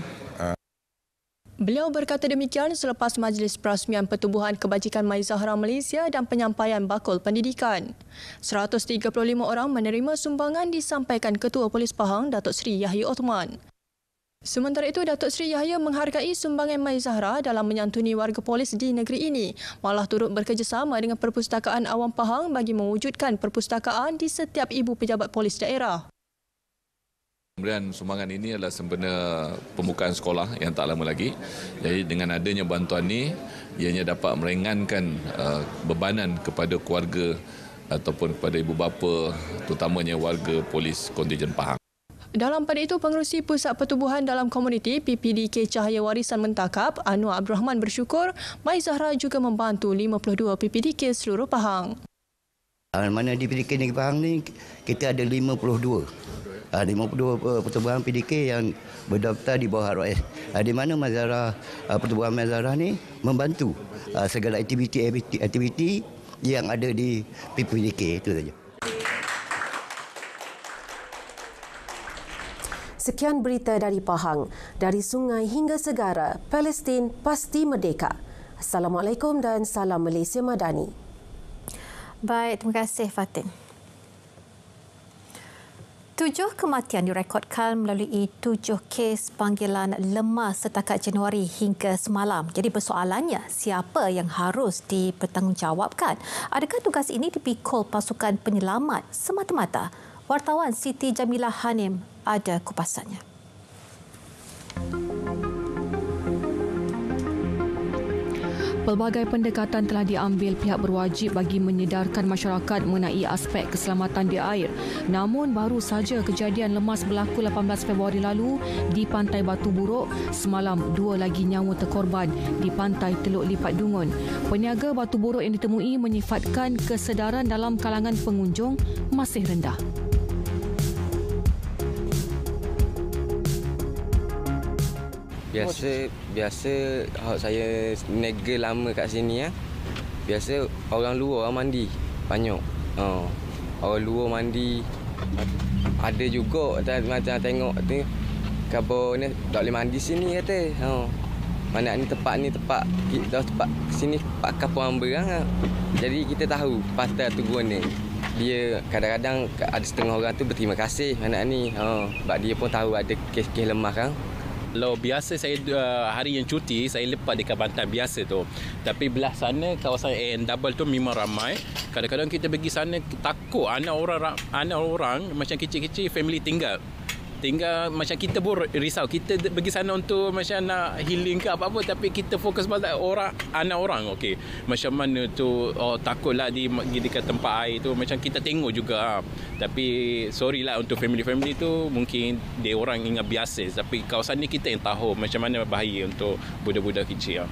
Beliau berkata demikian selepas Majlis Perasmian Pertubuhan Kebajikan Mai Zahra Malaysia dan penyampaian bakul pendidikan. 135 orang menerima sumbangan disampaikan Ketua Polis Pahang Datuk Seri Yahya Othman. Sementara itu, Datuk Seri Yahya menghargai sumbangan Mai Zahra dalam menyantuni warga polis di negeri ini, malah turut bekerjasama dengan Perpustakaan Awam Pahang bagi mewujudkan perpustakaan di setiap ibu pejabat polis daerah. Pemberian sumbangan ini adalah sempena pembukaan sekolah yang tak lama lagi. Jadi dengan adanya bantuan ini, ianya dapat meringankan uh, bebanan kepada keluarga ataupun kepada ibu bapa, terutamanya warga polis kontijen Pahang. Dalam pada itu, pengerusi Pusat Pertubuhan dalam Komuniti PPDK Cahaya Warisan Mentakap, Anwar Abdul Rahman bersyukur Mai Zahra juga membantu 52 PPDK seluruh Pahang. Mana di PPDK Negeri Pahang ni, kita ada 52 uh, 52 pertubuhan PDK yang berdaftar di bawah ROS. Uh, di mana Mazara uh, pertubuhan Mazara ni membantu uh, segala aktiviti aktiviti yang ada di PPDK itu saja. Sekian berita dari Pahang, dari sungai hingga segara, Palestin pasti merdeka. Assalamualaikum dan salam Malaysia Madani. Baik, terima kasih Fatin. Tujuh kematian direkodkan melalui tujuh kes panggilan lemas setakat Januari hingga semalam. Jadi persoalannya, siapa yang harus dipertanggungjawabkan? Adakah tugas ini dipikul pasukan penyelamat semata-mata? Wartawan Siti Jamilah Hanim ada kupasannya. Pelbagai pendekatan telah diambil pihak berwajib bagi menyedarkan masyarakat mengenai aspek keselamatan di air. Namun baru saja kejadian lemas berlaku 18 Februari lalu di Pantai Batu Buruk. Semalam dua lagi nyawa terkorban di Pantai Teluk Lipat Dungun. Peniaga Batu Buruk yang ditemui menyifatkan kesedaran dalam kalangan pengunjung masih rendah. Biasa biasa hak saya nega lama kat sini ya. Biasa orang luar mandi banyak. Ha. Orang luar mandi ada juga macam tengok tu kabo ni tak boleh mandi sini kata. Ha. Mana ni tempat ni tempat kita tempat sini tempat kapal amba kan. Jadi kita tahu pasal tu guna dia kadang-kadang ada setengah orang tu berterima kasih anak ni. Ha, sebab dia pun tahu ada kes-kes lemah kan. Kalau biasa saya uh, hari yang cuti saya lepas dekat Bantan biasa tu. Tapi belah sana kawasan AN double tu memang ramai. Kadang-kadang kita pergi sana takut anak orang anak orang macam kecil-kecil family tinggal tinggal macam kita pun risau. Kita pergi sana untuk macam nak healing ke apa-apa tapi kita fokus pada orang anak orang okey. Macam mana tu oh takutlah di dekat tempat air tu. Macam kita tengok juga tapi sorry lah untuk family-family tu mungkin dia orang ingat biasa. Tapi kawasan ni kita yang tahu macam mana bahaya untuk budak-budak kecil lah.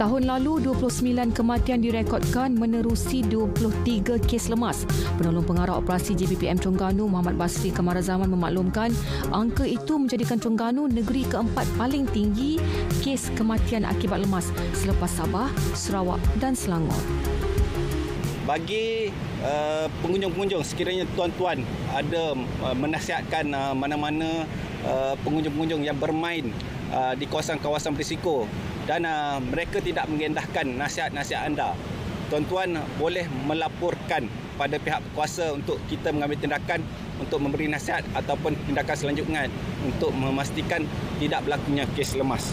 Tahun lalu, 29 kematian direkodkan menerusi 23 kes lemas. Penolong pengarah operasi JBPM Terengganu Muhammad Basri Kamarazaman memaklumkan angka itu menjadikan Terengganu negeri keempat paling tinggi kes kematian akibat lemas selepas Sabah, Sarawak dan Selangor. Bagi uh, pengunjung-pengunjung sekiranya tuan-tuan ada uh, menasihatkan uh, mana-mana uh, pengunjung-pengunjung yang bermain uh, di kawasan-kawasan berisiko dan uh, mereka tidak mengendahkan nasihat-nasihat anda. Tuan-tuan boleh melaporkan pada pihak kuasa untuk kita mengambil tindakan untuk memberi nasihat ataupun tindakan selanjutnya untuk memastikan tidak berlakunya kes lemas.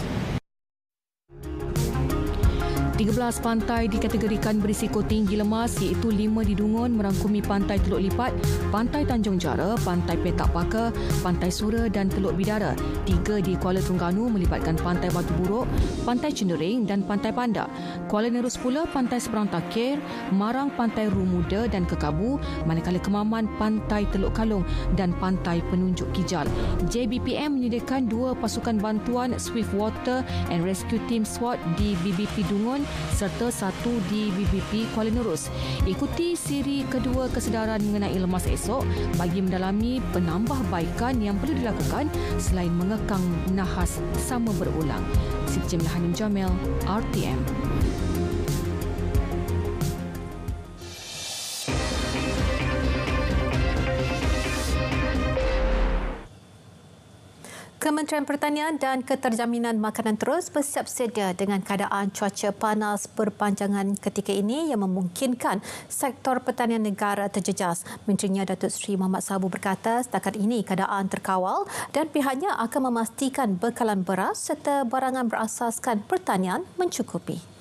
13 pantai dikategorikan berisiko tinggi lemas iaitu 5 di Dungun merangkumi Pantai Teluk Lipat, Pantai Tanjung Jara, Pantai Petak Paka, Pantai Sura dan Teluk Bidara. 3 di Kuala Terengganu melibatkan Pantai Batu Buruk, Pantai Cendering dan Pantai Panda. Kuala Nerus pula Pantai Seberang Takir, Marang Pantai Rumuda dan Kekabu, manakala Kemaman Pantai Teluk Kalung dan Pantai Penunjuk Kijal. JBPM menyediakan dua pasukan bantuan Swift Water and Rescue Team SWAT di BBP Dungun serta satu di BBP Kuala Nerus. Ikuti siri kedua kesedaran mengenai lemas esok bagi mendalami penambahbaikan yang perlu dilakukan selain mengekang nahas sama berulang. Siti Jamilah Hanim Jamil, RTM. Kementerian Pertanian dan Keterjaminan Makanan terus bersiap sedia dengan keadaan cuaca panas berpanjangan ketika ini yang memungkinkan sektor pertanian negara terjejas. Menterinya Datuk Seri Muhammad Sabu berkata setakat ini keadaan terkawal dan pihaknya akan memastikan bekalan beras serta barangan berasaskan pertanian mencukupi.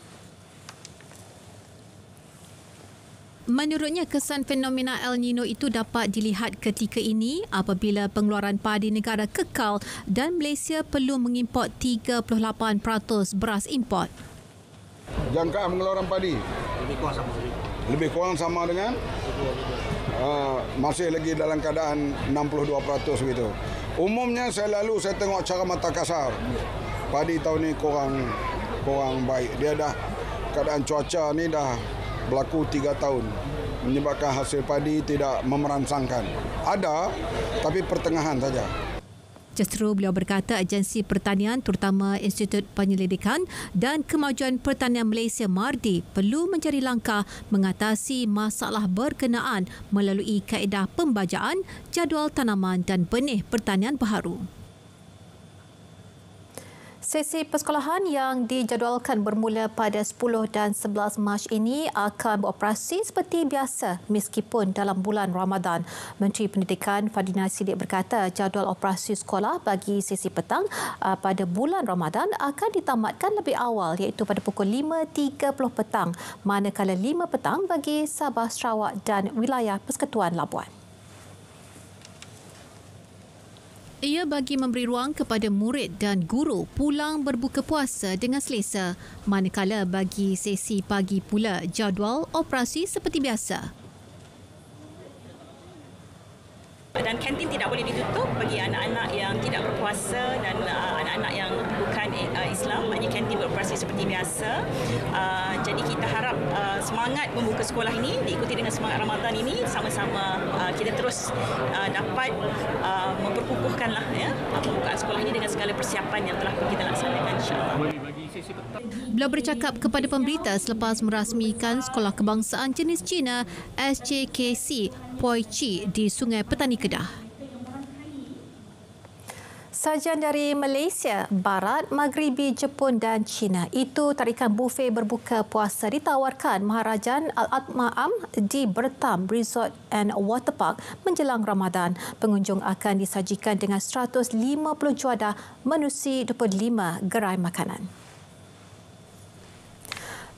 Menurutnya, kesan fenomena El Nino itu dapat dilihat ketika ini apabila pengeluaran padi negara kekal dan Malaysia perlu mengimport 38% beras import. Jangkaan pengeluaran padi lebih kurang sama lebih kurang sama dengan uh, masih lagi dalam keadaan 62% gitu. Umumnya saya lalu saya tengok cara mata kasar. Padi tahun ini kurang kurang baik. Dia dah keadaan cuaca ni dah berlaku tiga tahun menyebabkan hasil padi tidak memeransangkan. Ada, tapi pertengahan saja. Justru beliau berkata agensi pertanian terutama Institut Penyelidikan dan Kemajuan Pertanian Malaysia MARDI perlu mencari langkah mengatasi masalah berkenaan melalui kaedah pembajaan, jadual tanaman dan benih pertanian baharu. Sesi persekolahan yang dijadualkan bermula pada 10 dan 11 Mac ini akan beroperasi seperti biasa meskipun dalam bulan Ramadan. Menteri Pendidikan Fadina Sidik berkata jadual operasi sekolah bagi sesi petang uh, pada bulan Ramadan akan ditamatkan lebih awal iaitu pada pukul 5.30 petang manakala 5 petang bagi Sabah, Sarawak dan wilayah Persekutuan Labuan. Ia bagi memberi ruang kepada murid dan guru pulang berbuka puasa dengan selesa, manakala bagi sesi pagi pula jadual operasi seperti biasa. Dan kantin tidak boleh ditutup bagi anak-anak yang tidak berpuasa dan uh, anak-anak yang bukan uh, Islam. Maknanya kantin beroperasi seperti biasa. Uh, jadi kita harap uh, semangat membuka sekolah ini diikuti dengan semangat Ramadan ini. Sama-sama uh, kita terus uh, dapat uh, memperkukuhkanlah ya pembukaan sekolah ini dengan segala persiapan yang telah kita laksanakan insyaAllah Beliau bercakap kepada pemberita selepas merasmikan Sekolah Kebangsaan Jenis Cina SJKC Poi Chi di Sungai Petani Kedah. Sajian dari Malaysia, Barat, Maghribi, Jepun dan China. Itu tarikan buffet berbuka puasa ditawarkan Maharajan Al-Atma'am di Bertam Resort and Waterpark menjelang Ramadan. Pengunjung akan disajikan dengan 150 juadah menusi 25 gerai makanan.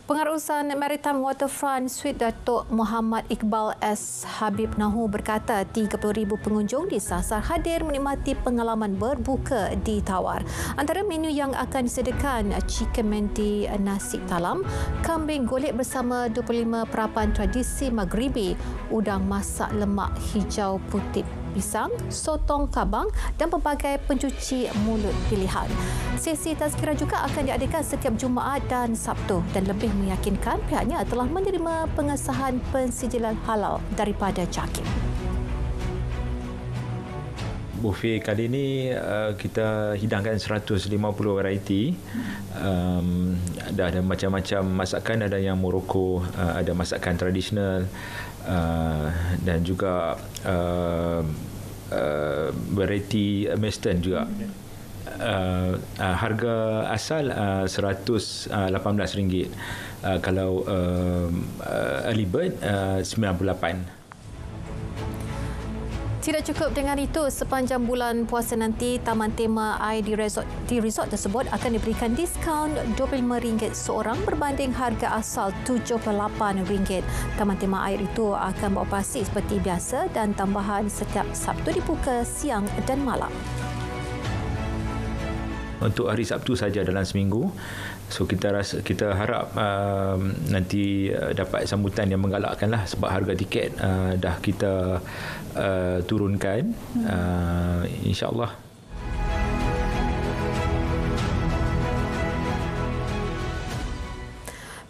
Pengarusan Maritime Waterfront Suite Datuk Muhammad Iqbal S. Habib Nahu berkata 30,000 pengunjung disasar hadir menikmati pengalaman berbuka di Tawar. Antara menu yang akan disediakan chicken menti nasi talam, kambing golek bersama 25 perapan tradisi Maghribi, udang masak lemak hijau putih pisang, sotong kabang dan pelbagai pencuci mulut pilihan. Sesi tazkirah juga akan diadakan setiap Jumaat dan Sabtu dan lebih meyakinkan pihaknya telah menerima pengesahan pensijilan halal daripada JAKIM. Buffet kali ini uh, kita hidangkan 150 variety. Um, ada ada macam-macam masakan, ada yang Morocco, uh, ada masakan tradisional, uh, dan juga uh, uh, variety Western juga. Uh, uh, harga asal uh, RM118. Uh, kalau uh, uh, early bird uh, 98 tidak cukup dengan itu, sepanjang bulan puasa nanti, Taman Tema Air di resort, di resort tersebut akan diberikan diskaun RM25 seorang berbanding harga asal RM78. Taman Tema Air itu akan beroperasi seperti biasa dan tambahan setiap Sabtu dibuka siang dan malam untuk hari Sabtu saja dalam seminggu. So kita rasa kita harap uh, nanti uh, dapat sambutan yang menggalakkan lah sebab harga tiket uh, dah kita uh, turunkan. Uh, insyaAllah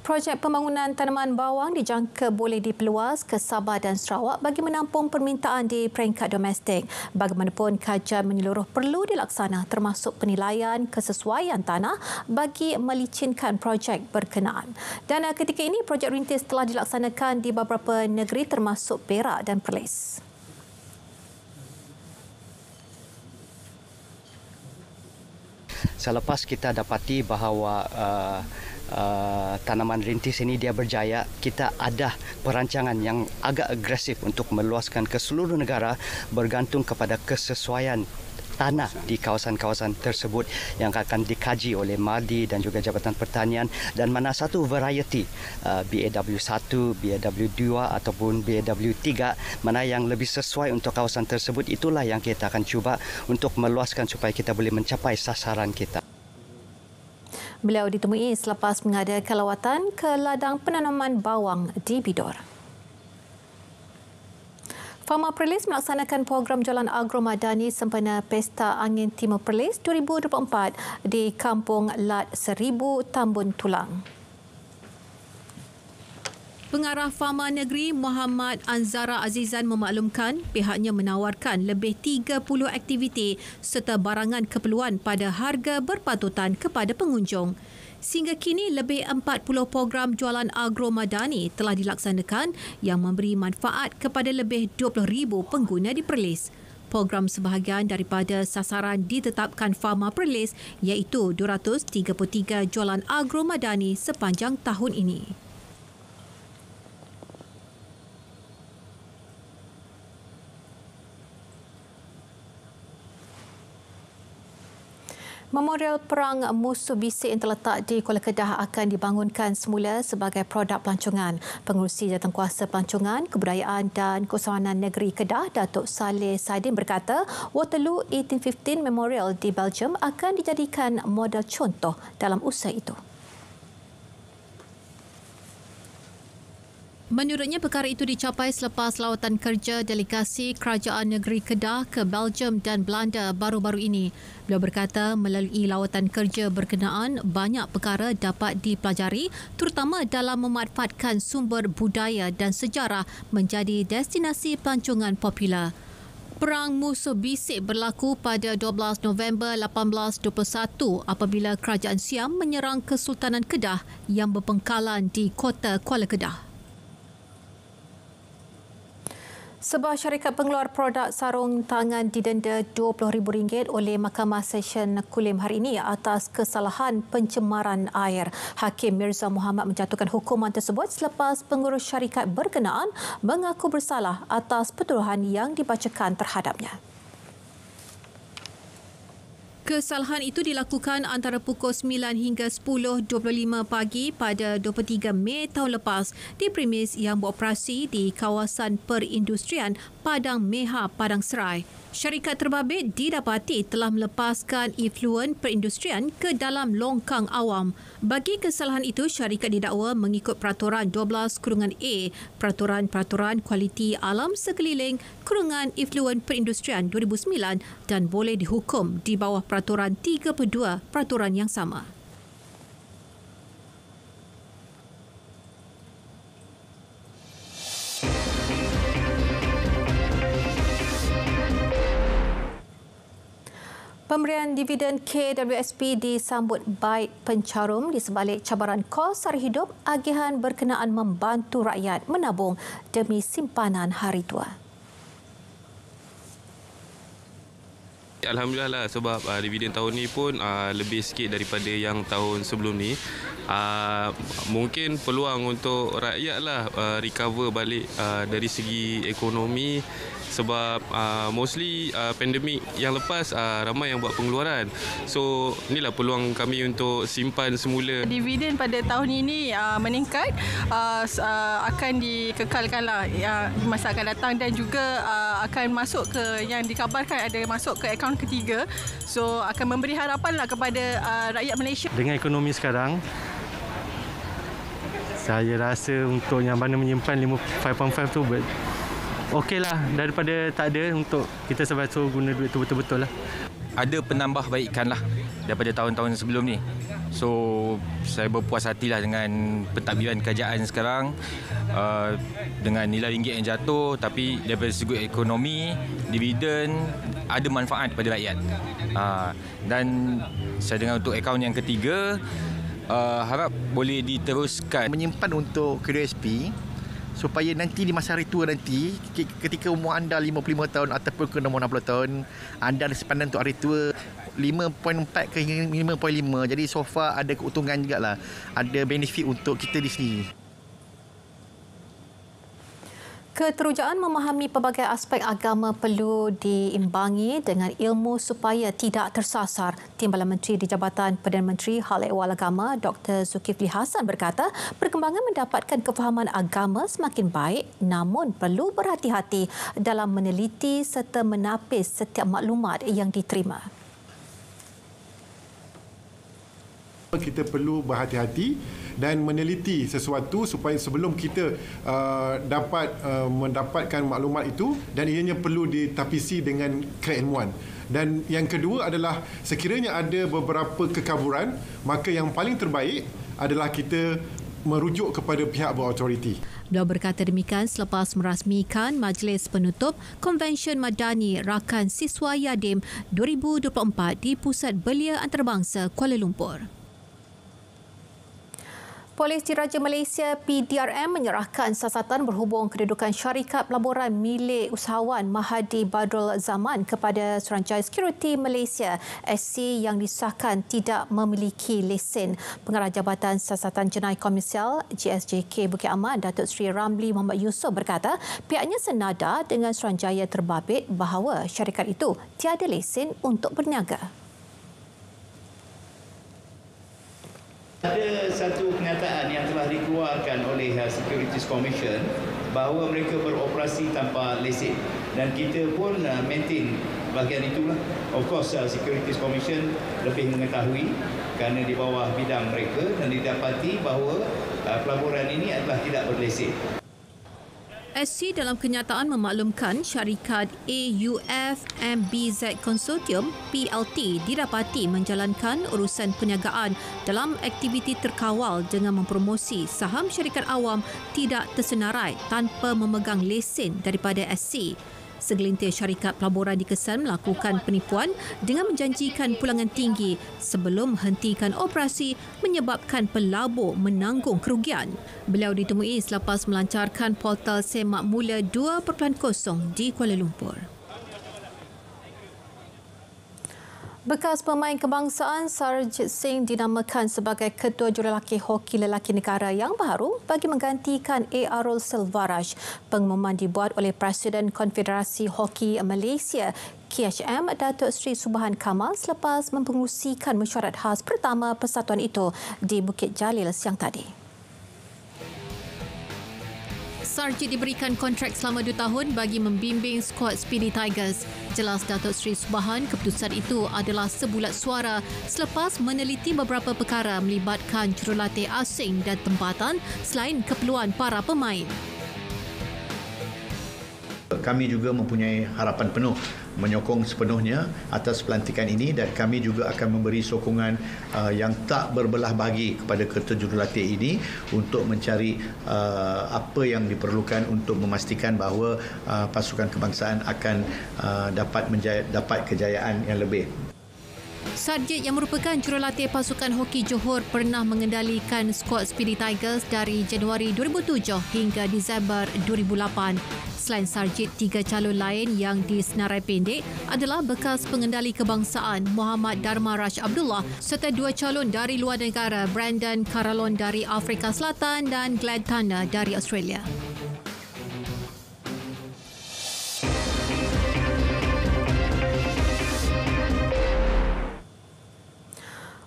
Projek pembangunan tanaman bawang dijangka boleh diperluas ke Sabah dan Sarawak bagi menampung permintaan di peringkat domestik. Bagaimanapun, kajian menyeluruh perlu dilaksana termasuk penilaian kesesuaian tanah bagi melicinkan projek berkenaan. Dan ketika ini, projek rintis telah dilaksanakan di beberapa negeri termasuk Perak dan Perlis. Selepas kita dapati bahawa uh, uh, tanaman rintis ini dia berjaya, kita ada perancangan yang agak agresif untuk meluaskan ke seluruh negara bergantung kepada kesesuaian tanah di kawasan-kawasan tersebut yang akan dikaji oleh MADI dan juga Jabatan Pertanian dan mana satu variety uh, BAW1, BAW2 ataupun BAW3 mana yang lebih sesuai untuk kawasan tersebut itulah yang kita akan cuba untuk meluaskan supaya kita boleh mencapai sasaran kita. Beliau ditemui selepas mengadakan lawatan ke ladang penanaman bawang di Bidor. Fama Perlis melaksanakan program Jalan Agro Madani sempena Pesta Angin Timur Perlis 2024 di Kampung Lat Seribu, Tambun Tulang. Pengarah Fama Negeri Muhammad Anzara Azizan memaklumkan pihaknya menawarkan lebih 30 aktiviti serta barangan keperluan pada harga berpatutan kepada pengunjung. Sehingga kini lebih 40 program jualan agro madani telah dilaksanakan yang memberi manfaat kepada lebih 20,000 pengguna di Perlis. Program sebahagian daripada sasaran ditetapkan Farma Perlis iaitu 233 jualan agro madani sepanjang tahun ini. Memorial Perang Musuh Bisik yang terletak di Kuala Kedah akan dibangunkan semula sebagai produk pelancongan. Pengurusi Jawatankuasa Pelancongan, Kebudayaan dan Keselamatan Negeri Kedah, Datuk Saleh Saidin berkata, Waterloo 1815 Memorial di Belgium akan dijadikan model contoh dalam usaha itu. Menurutnya perkara itu dicapai selepas lawatan kerja delegasi Kerajaan Negeri Kedah ke Belgium dan Belanda baru-baru ini. Beliau berkata melalui lawatan kerja berkenaan banyak perkara dapat dipelajari terutama dalam memanfaatkan sumber budaya dan sejarah menjadi destinasi pelancongan popular. Perang musuh bisik berlaku pada 12 November 1821 apabila Kerajaan Siam menyerang Kesultanan Kedah yang berpengkalan di kota Kuala Kedah. Sebuah syarikat pengeluar produk sarung tangan didenda RM20,000 oleh Mahkamah Session Kulim hari ini atas kesalahan pencemaran air. Hakim Mirza Muhammad menjatuhkan hukuman tersebut selepas pengurus syarikat berkenaan mengaku bersalah atas petuduhan yang dibacakan terhadapnya. Kesalahan itu dilakukan antara pukul 9 hingga 10.25 pagi pada 23 Mei tahun lepas di premis yang beroperasi di kawasan perindustrian Padang Meha, Padang Serai. Syarikat terbabit didapati telah melepaskan efluen perindustrian ke dalam longkang awam. Bagi kesalahan itu, syarikat didakwa mengikut Peraturan 12 Kurungan A, Peraturan-Peraturan Kualiti Alam Sekeliling Kurungan Efluen Perindustrian 2009 dan boleh dihukum di bawah Peraturan 32 Peraturan yang sama. Pemberian dividen KWSP disambut baik pencarum di sebalik cabaran kos sara hidup, agihan berkenaan membantu rakyat menabung demi simpanan hari tua. Alhamdulillah lah sebab uh, dividen tahun ni pun uh, lebih sikit daripada yang tahun sebelum ni. Uh, mungkin peluang untuk rakyat lah uh, recover balik uh, dari segi ekonomi sebab uh, mostly uh, pandemik yang lepas uh, ramai yang buat pengeluaran. So inilah peluang kami untuk simpan semula. Dividen pada tahun ini uh, meningkat uh, uh, akan dikekalkanlah uh, di masa akan datang dan juga uh, akan masuk ke yang dikabarkan ada masuk ke akaun ketiga. So akan memberi harapan lah kepada uh, rakyat Malaysia. Dengan ekonomi sekarang saya rasa untuk yang mana menyimpan 5.5 tu okey lah daripada tak ada untuk kita sebaik guna duit tu betul-betul lah. Ada penambahbaikan lah daripada tahun-tahun sebelum ni. So saya berpuas hatilah dengan pentadbiran kerajaan sekarang uh, dengan nilai ringgit yang jatuh tapi daripada segi ekonomi, dividen ada manfaat kepada rakyat. Uh, dan saya dengar untuk akaun yang ketiga uh, harap boleh diteruskan menyimpan untuk KDSP supaya nanti di masa hari tua nanti ketika umur anda 55 tahun ataupun ke umur 60 tahun anda ada simpanan untuk hari tua 5.4 ke 5.5 jadi so far ada keuntungan juga lah ada benefit untuk kita di sini Keterujaan memahami pelbagai aspek agama perlu diimbangi dengan ilmu supaya tidak tersasar. Timbalan Menteri di Jabatan Perdana Menteri Hal Ehwal Agama Dr. Zulkifli Hasan berkata, perkembangan mendapatkan kefahaman agama semakin baik namun perlu berhati-hati dalam meneliti serta menapis setiap maklumat yang diterima. Kita perlu berhati-hati dan meneliti sesuatu supaya sebelum kita uh, dapat uh, mendapatkan maklumat itu dan ianya perlu ditapisi dengan keilmuan. Dan yang kedua adalah sekiranya ada beberapa kekaburan, maka yang paling terbaik adalah kita merujuk kepada pihak berautoriti. Beliau berkata demikian selepas merasmikan majlis penutup Konvensyen Madani Rakan Siswa Yadim 2024 di Pusat Belia Antarabangsa Kuala Lumpur. Polis Diraja Malaysia PDRM menyerahkan siasatan berhubung kedudukan syarikat pelaburan milik usahawan Mahadi Badrul Zaman kepada Suruhanjaya Security Malaysia SC yang disahkan tidak memiliki lesen. Pengarah Jabatan Siasatan Jenayah Komersial GSJK Bukit Aman Datuk Seri Ramli Muhammad Yusof berkata pihaknya senada dengan Suruhanjaya terbabit bahawa syarikat itu tiada lesen untuk berniaga. Ada satu kenyataan yang telah dikeluarkan oleh uh, Securities Commission bahawa mereka beroperasi tanpa lesen dan kita pun uh, maintain bahagian itulah. Of course uh, Securities Commission lebih mengetahui kerana di bawah bidang mereka dan didapati bahawa pelaburan ini adalah tidak berlesen. SC dalam kenyataan memaklumkan syarikat AUF MBZ Consortium PLT didapati menjalankan urusan perniagaan dalam aktiviti terkawal dengan mempromosi saham syarikat awam tidak tersenarai tanpa memegang lesen daripada SC. Segelintir syarikat pelaburan dikesan melakukan penipuan dengan menjanjikan pulangan tinggi sebelum hentikan operasi menyebabkan pelabur menanggung kerugian. Beliau ditemui selepas melancarkan portal semak mula 2.0 di Kuala Lumpur. Bekas pemain kebangsaan Sarjit Singh dinamakan sebagai ketua jurulaki hoki lelaki negara yang baru bagi menggantikan A. Arul Selvaraj. Pengumuman dibuat oleh Presiden Konfederasi Hoki Malaysia KHM Datuk Seri Subhan Kamal selepas mempengusikan mesyuarat khas pertama persatuan itu di Bukit Jalil siang tadi. Sarjit diberikan kontrak selama dua tahun bagi membimbing skuad Speedy Tigers. Jelas Datuk Seri Subhan, keputusan itu adalah sebulat suara selepas meneliti beberapa perkara melibatkan jurulatih asing dan tempatan selain keperluan para pemain. Kami juga mempunyai harapan penuh menyokong sepenuhnya atas pelantikan ini dan kami juga akan memberi sokongan uh, yang tak berbelah bagi kepada ketua jurulatih ini untuk mencari uh, apa yang diperlukan untuk memastikan bahawa uh, pasukan kebangsaan akan uh, dapat menjaya, dapat kejayaan yang lebih. Sarjit yang merupakan jurulatih pasukan hoki Johor pernah mengendalikan skuad Speedy Tigers dari Januari 2007 hingga Disember 2008. Selain Sarjit, tiga calon lain yang disenarai pendek adalah bekas pengendali kebangsaan Muhammad Dharma Raj Abdullah serta dua calon dari luar negara Brandon Caralon dari Afrika Selatan dan Glad Tanner dari Australia.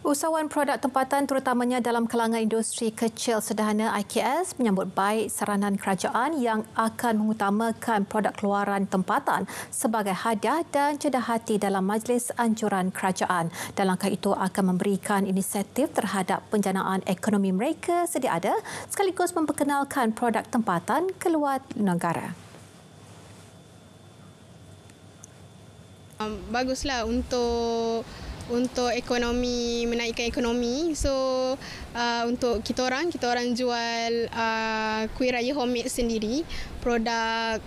Usahawan produk tempatan terutamanya dalam kalangan industri kecil sederhana IKS menyambut baik saranan kerajaan yang akan mengutamakan produk keluaran tempatan sebagai hadiah dan cedah hati dalam majlis anjuran kerajaan. Dan langkah itu akan memberikan inisiatif terhadap penjanaan ekonomi mereka sedia ada sekaligus memperkenalkan produk tempatan keluar negara. Baguslah untuk untuk ekonomi menaikkan ekonomi. So uh, untuk kita orang kita orang jual uh, kuih raya homemade sendiri, produk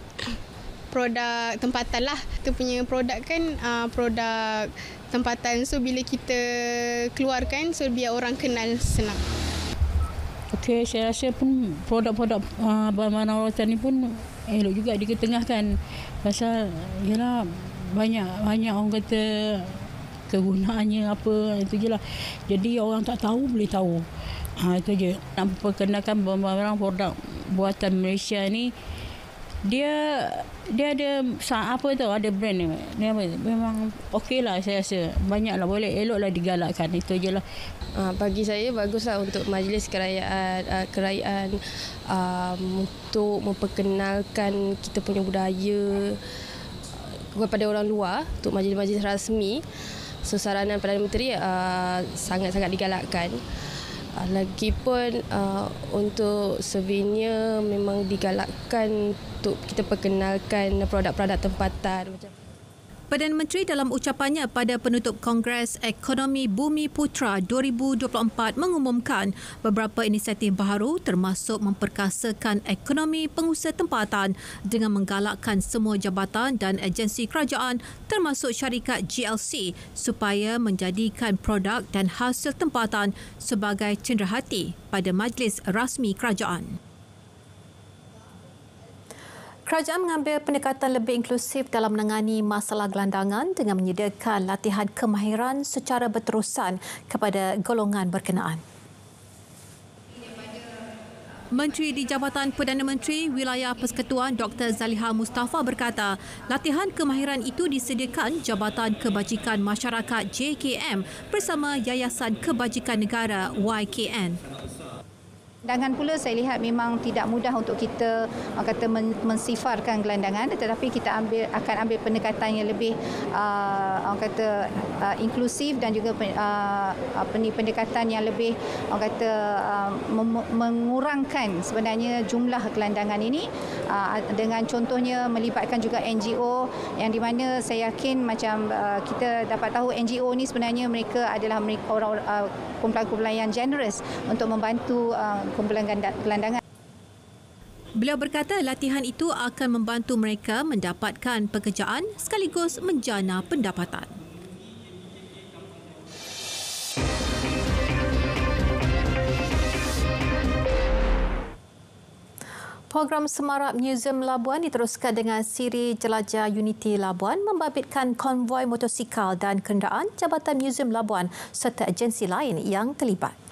produk tempatan lah. Kita punya produk kan uh, produk tempatan. So bila kita keluarkan so biar orang kenal senang. Okey, saya rasa pun produk-produk uh, bahan rawatan ni pun elok juga diketengahkan. Pasal yalah banyak banyak orang kata kegunaannya apa itu je lah. Jadi orang tak tahu boleh tahu. Ha, itu je. Nak perkenalkan barang-barang produk buatan Malaysia ni dia dia ada apa tu ada brand ni dia apa, memang okey lah saya rasa banyak lah boleh elok lah digalakkan itu je lah uh, bagi saya bagus lah untuk majlis kerajaan uh, kerajaan um, untuk memperkenalkan kita punya budaya kepada orang luar untuk majlis-majlis rasmi So saranan Perdana Menteri uh, sangat-sangat digalakkan. Uh, lagipun uh, untuk Slovenia memang digalakkan untuk kita perkenalkan produk-produk tempatan macam Perdana Menteri dalam ucapannya pada penutup Kongres Ekonomi Bumi Putra 2024 mengumumkan beberapa inisiatif baharu termasuk memperkasakan ekonomi pengusaha tempatan dengan menggalakkan semua jabatan dan agensi kerajaan termasuk syarikat GLC supaya menjadikan produk dan hasil tempatan sebagai cenderahati pada majlis rasmi kerajaan. Kerajaan mengambil pendekatan lebih inklusif dalam menangani masalah gelandangan dengan menyediakan latihan kemahiran secara berterusan kepada golongan berkenaan. Menteri di Jabatan Perdana Menteri Wilayah Persekutuan Dr. Zaliha Mustafa berkata, latihan kemahiran itu disediakan Jabatan Kebajikan Masyarakat JKM bersama Yayasan Kebajikan Negara YKN. Gelandangan pula saya lihat memang tidak mudah untuk kita kata mensifarkan gelandangan. Tetapi kita ambil akan ambil pendekatan yang lebih uh, orang kata uh, inklusif dan juga uh, apa ni pendekatan yang lebih orang kata uh, mengurangkan sebenarnya jumlah gelandangan ini. Uh, dengan contohnya melibatkan juga NGO yang di mana saya yakin macam uh, kita dapat tahu NGO ni sebenarnya mereka adalah mereka orang uh, kumpulan-kumpulan yang generous untuk membantu uh, kumpulan gelandangan. Beliau berkata latihan itu akan membantu mereka mendapatkan pekerjaan sekaligus menjana pendapatan. Program Semarak Museum Labuan diteruskan dengan siri Jelajah Unity Labuan membabitkan konvoi motosikal dan kenderaan Jabatan Museum Labuan serta agensi lain yang terlibat.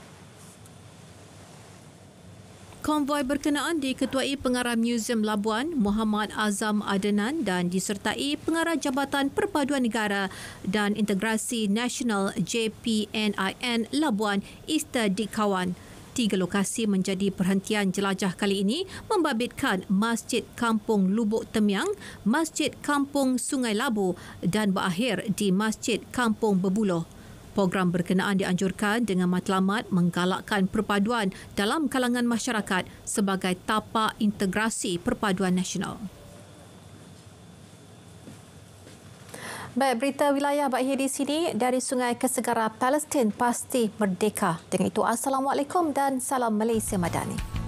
Konvoi berkenaan diketuai Pengarah Museum Labuan Muhammad Azam Adenan dan disertai Pengarah Jabatan Perpaduan Negara dan Integrasi Nasional JPNIN Labuan Ista Dikawan. Tiga lokasi menjadi perhentian jelajah kali ini membabitkan Masjid Kampung Lubuk Temyang, Masjid Kampung Sungai Labu dan berakhir di Masjid Kampung Bebuloh. Program berkenaan dianjurkan dengan matlamat menggalakkan perpaduan dalam kalangan masyarakat sebagai tapak integrasi perpaduan nasional. Baik, berita wilayah berakhir di sini dari Sungai Kesegara Palestin pasti merdeka. Dengan itu, Assalamualaikum dan salam Malaysia Madani.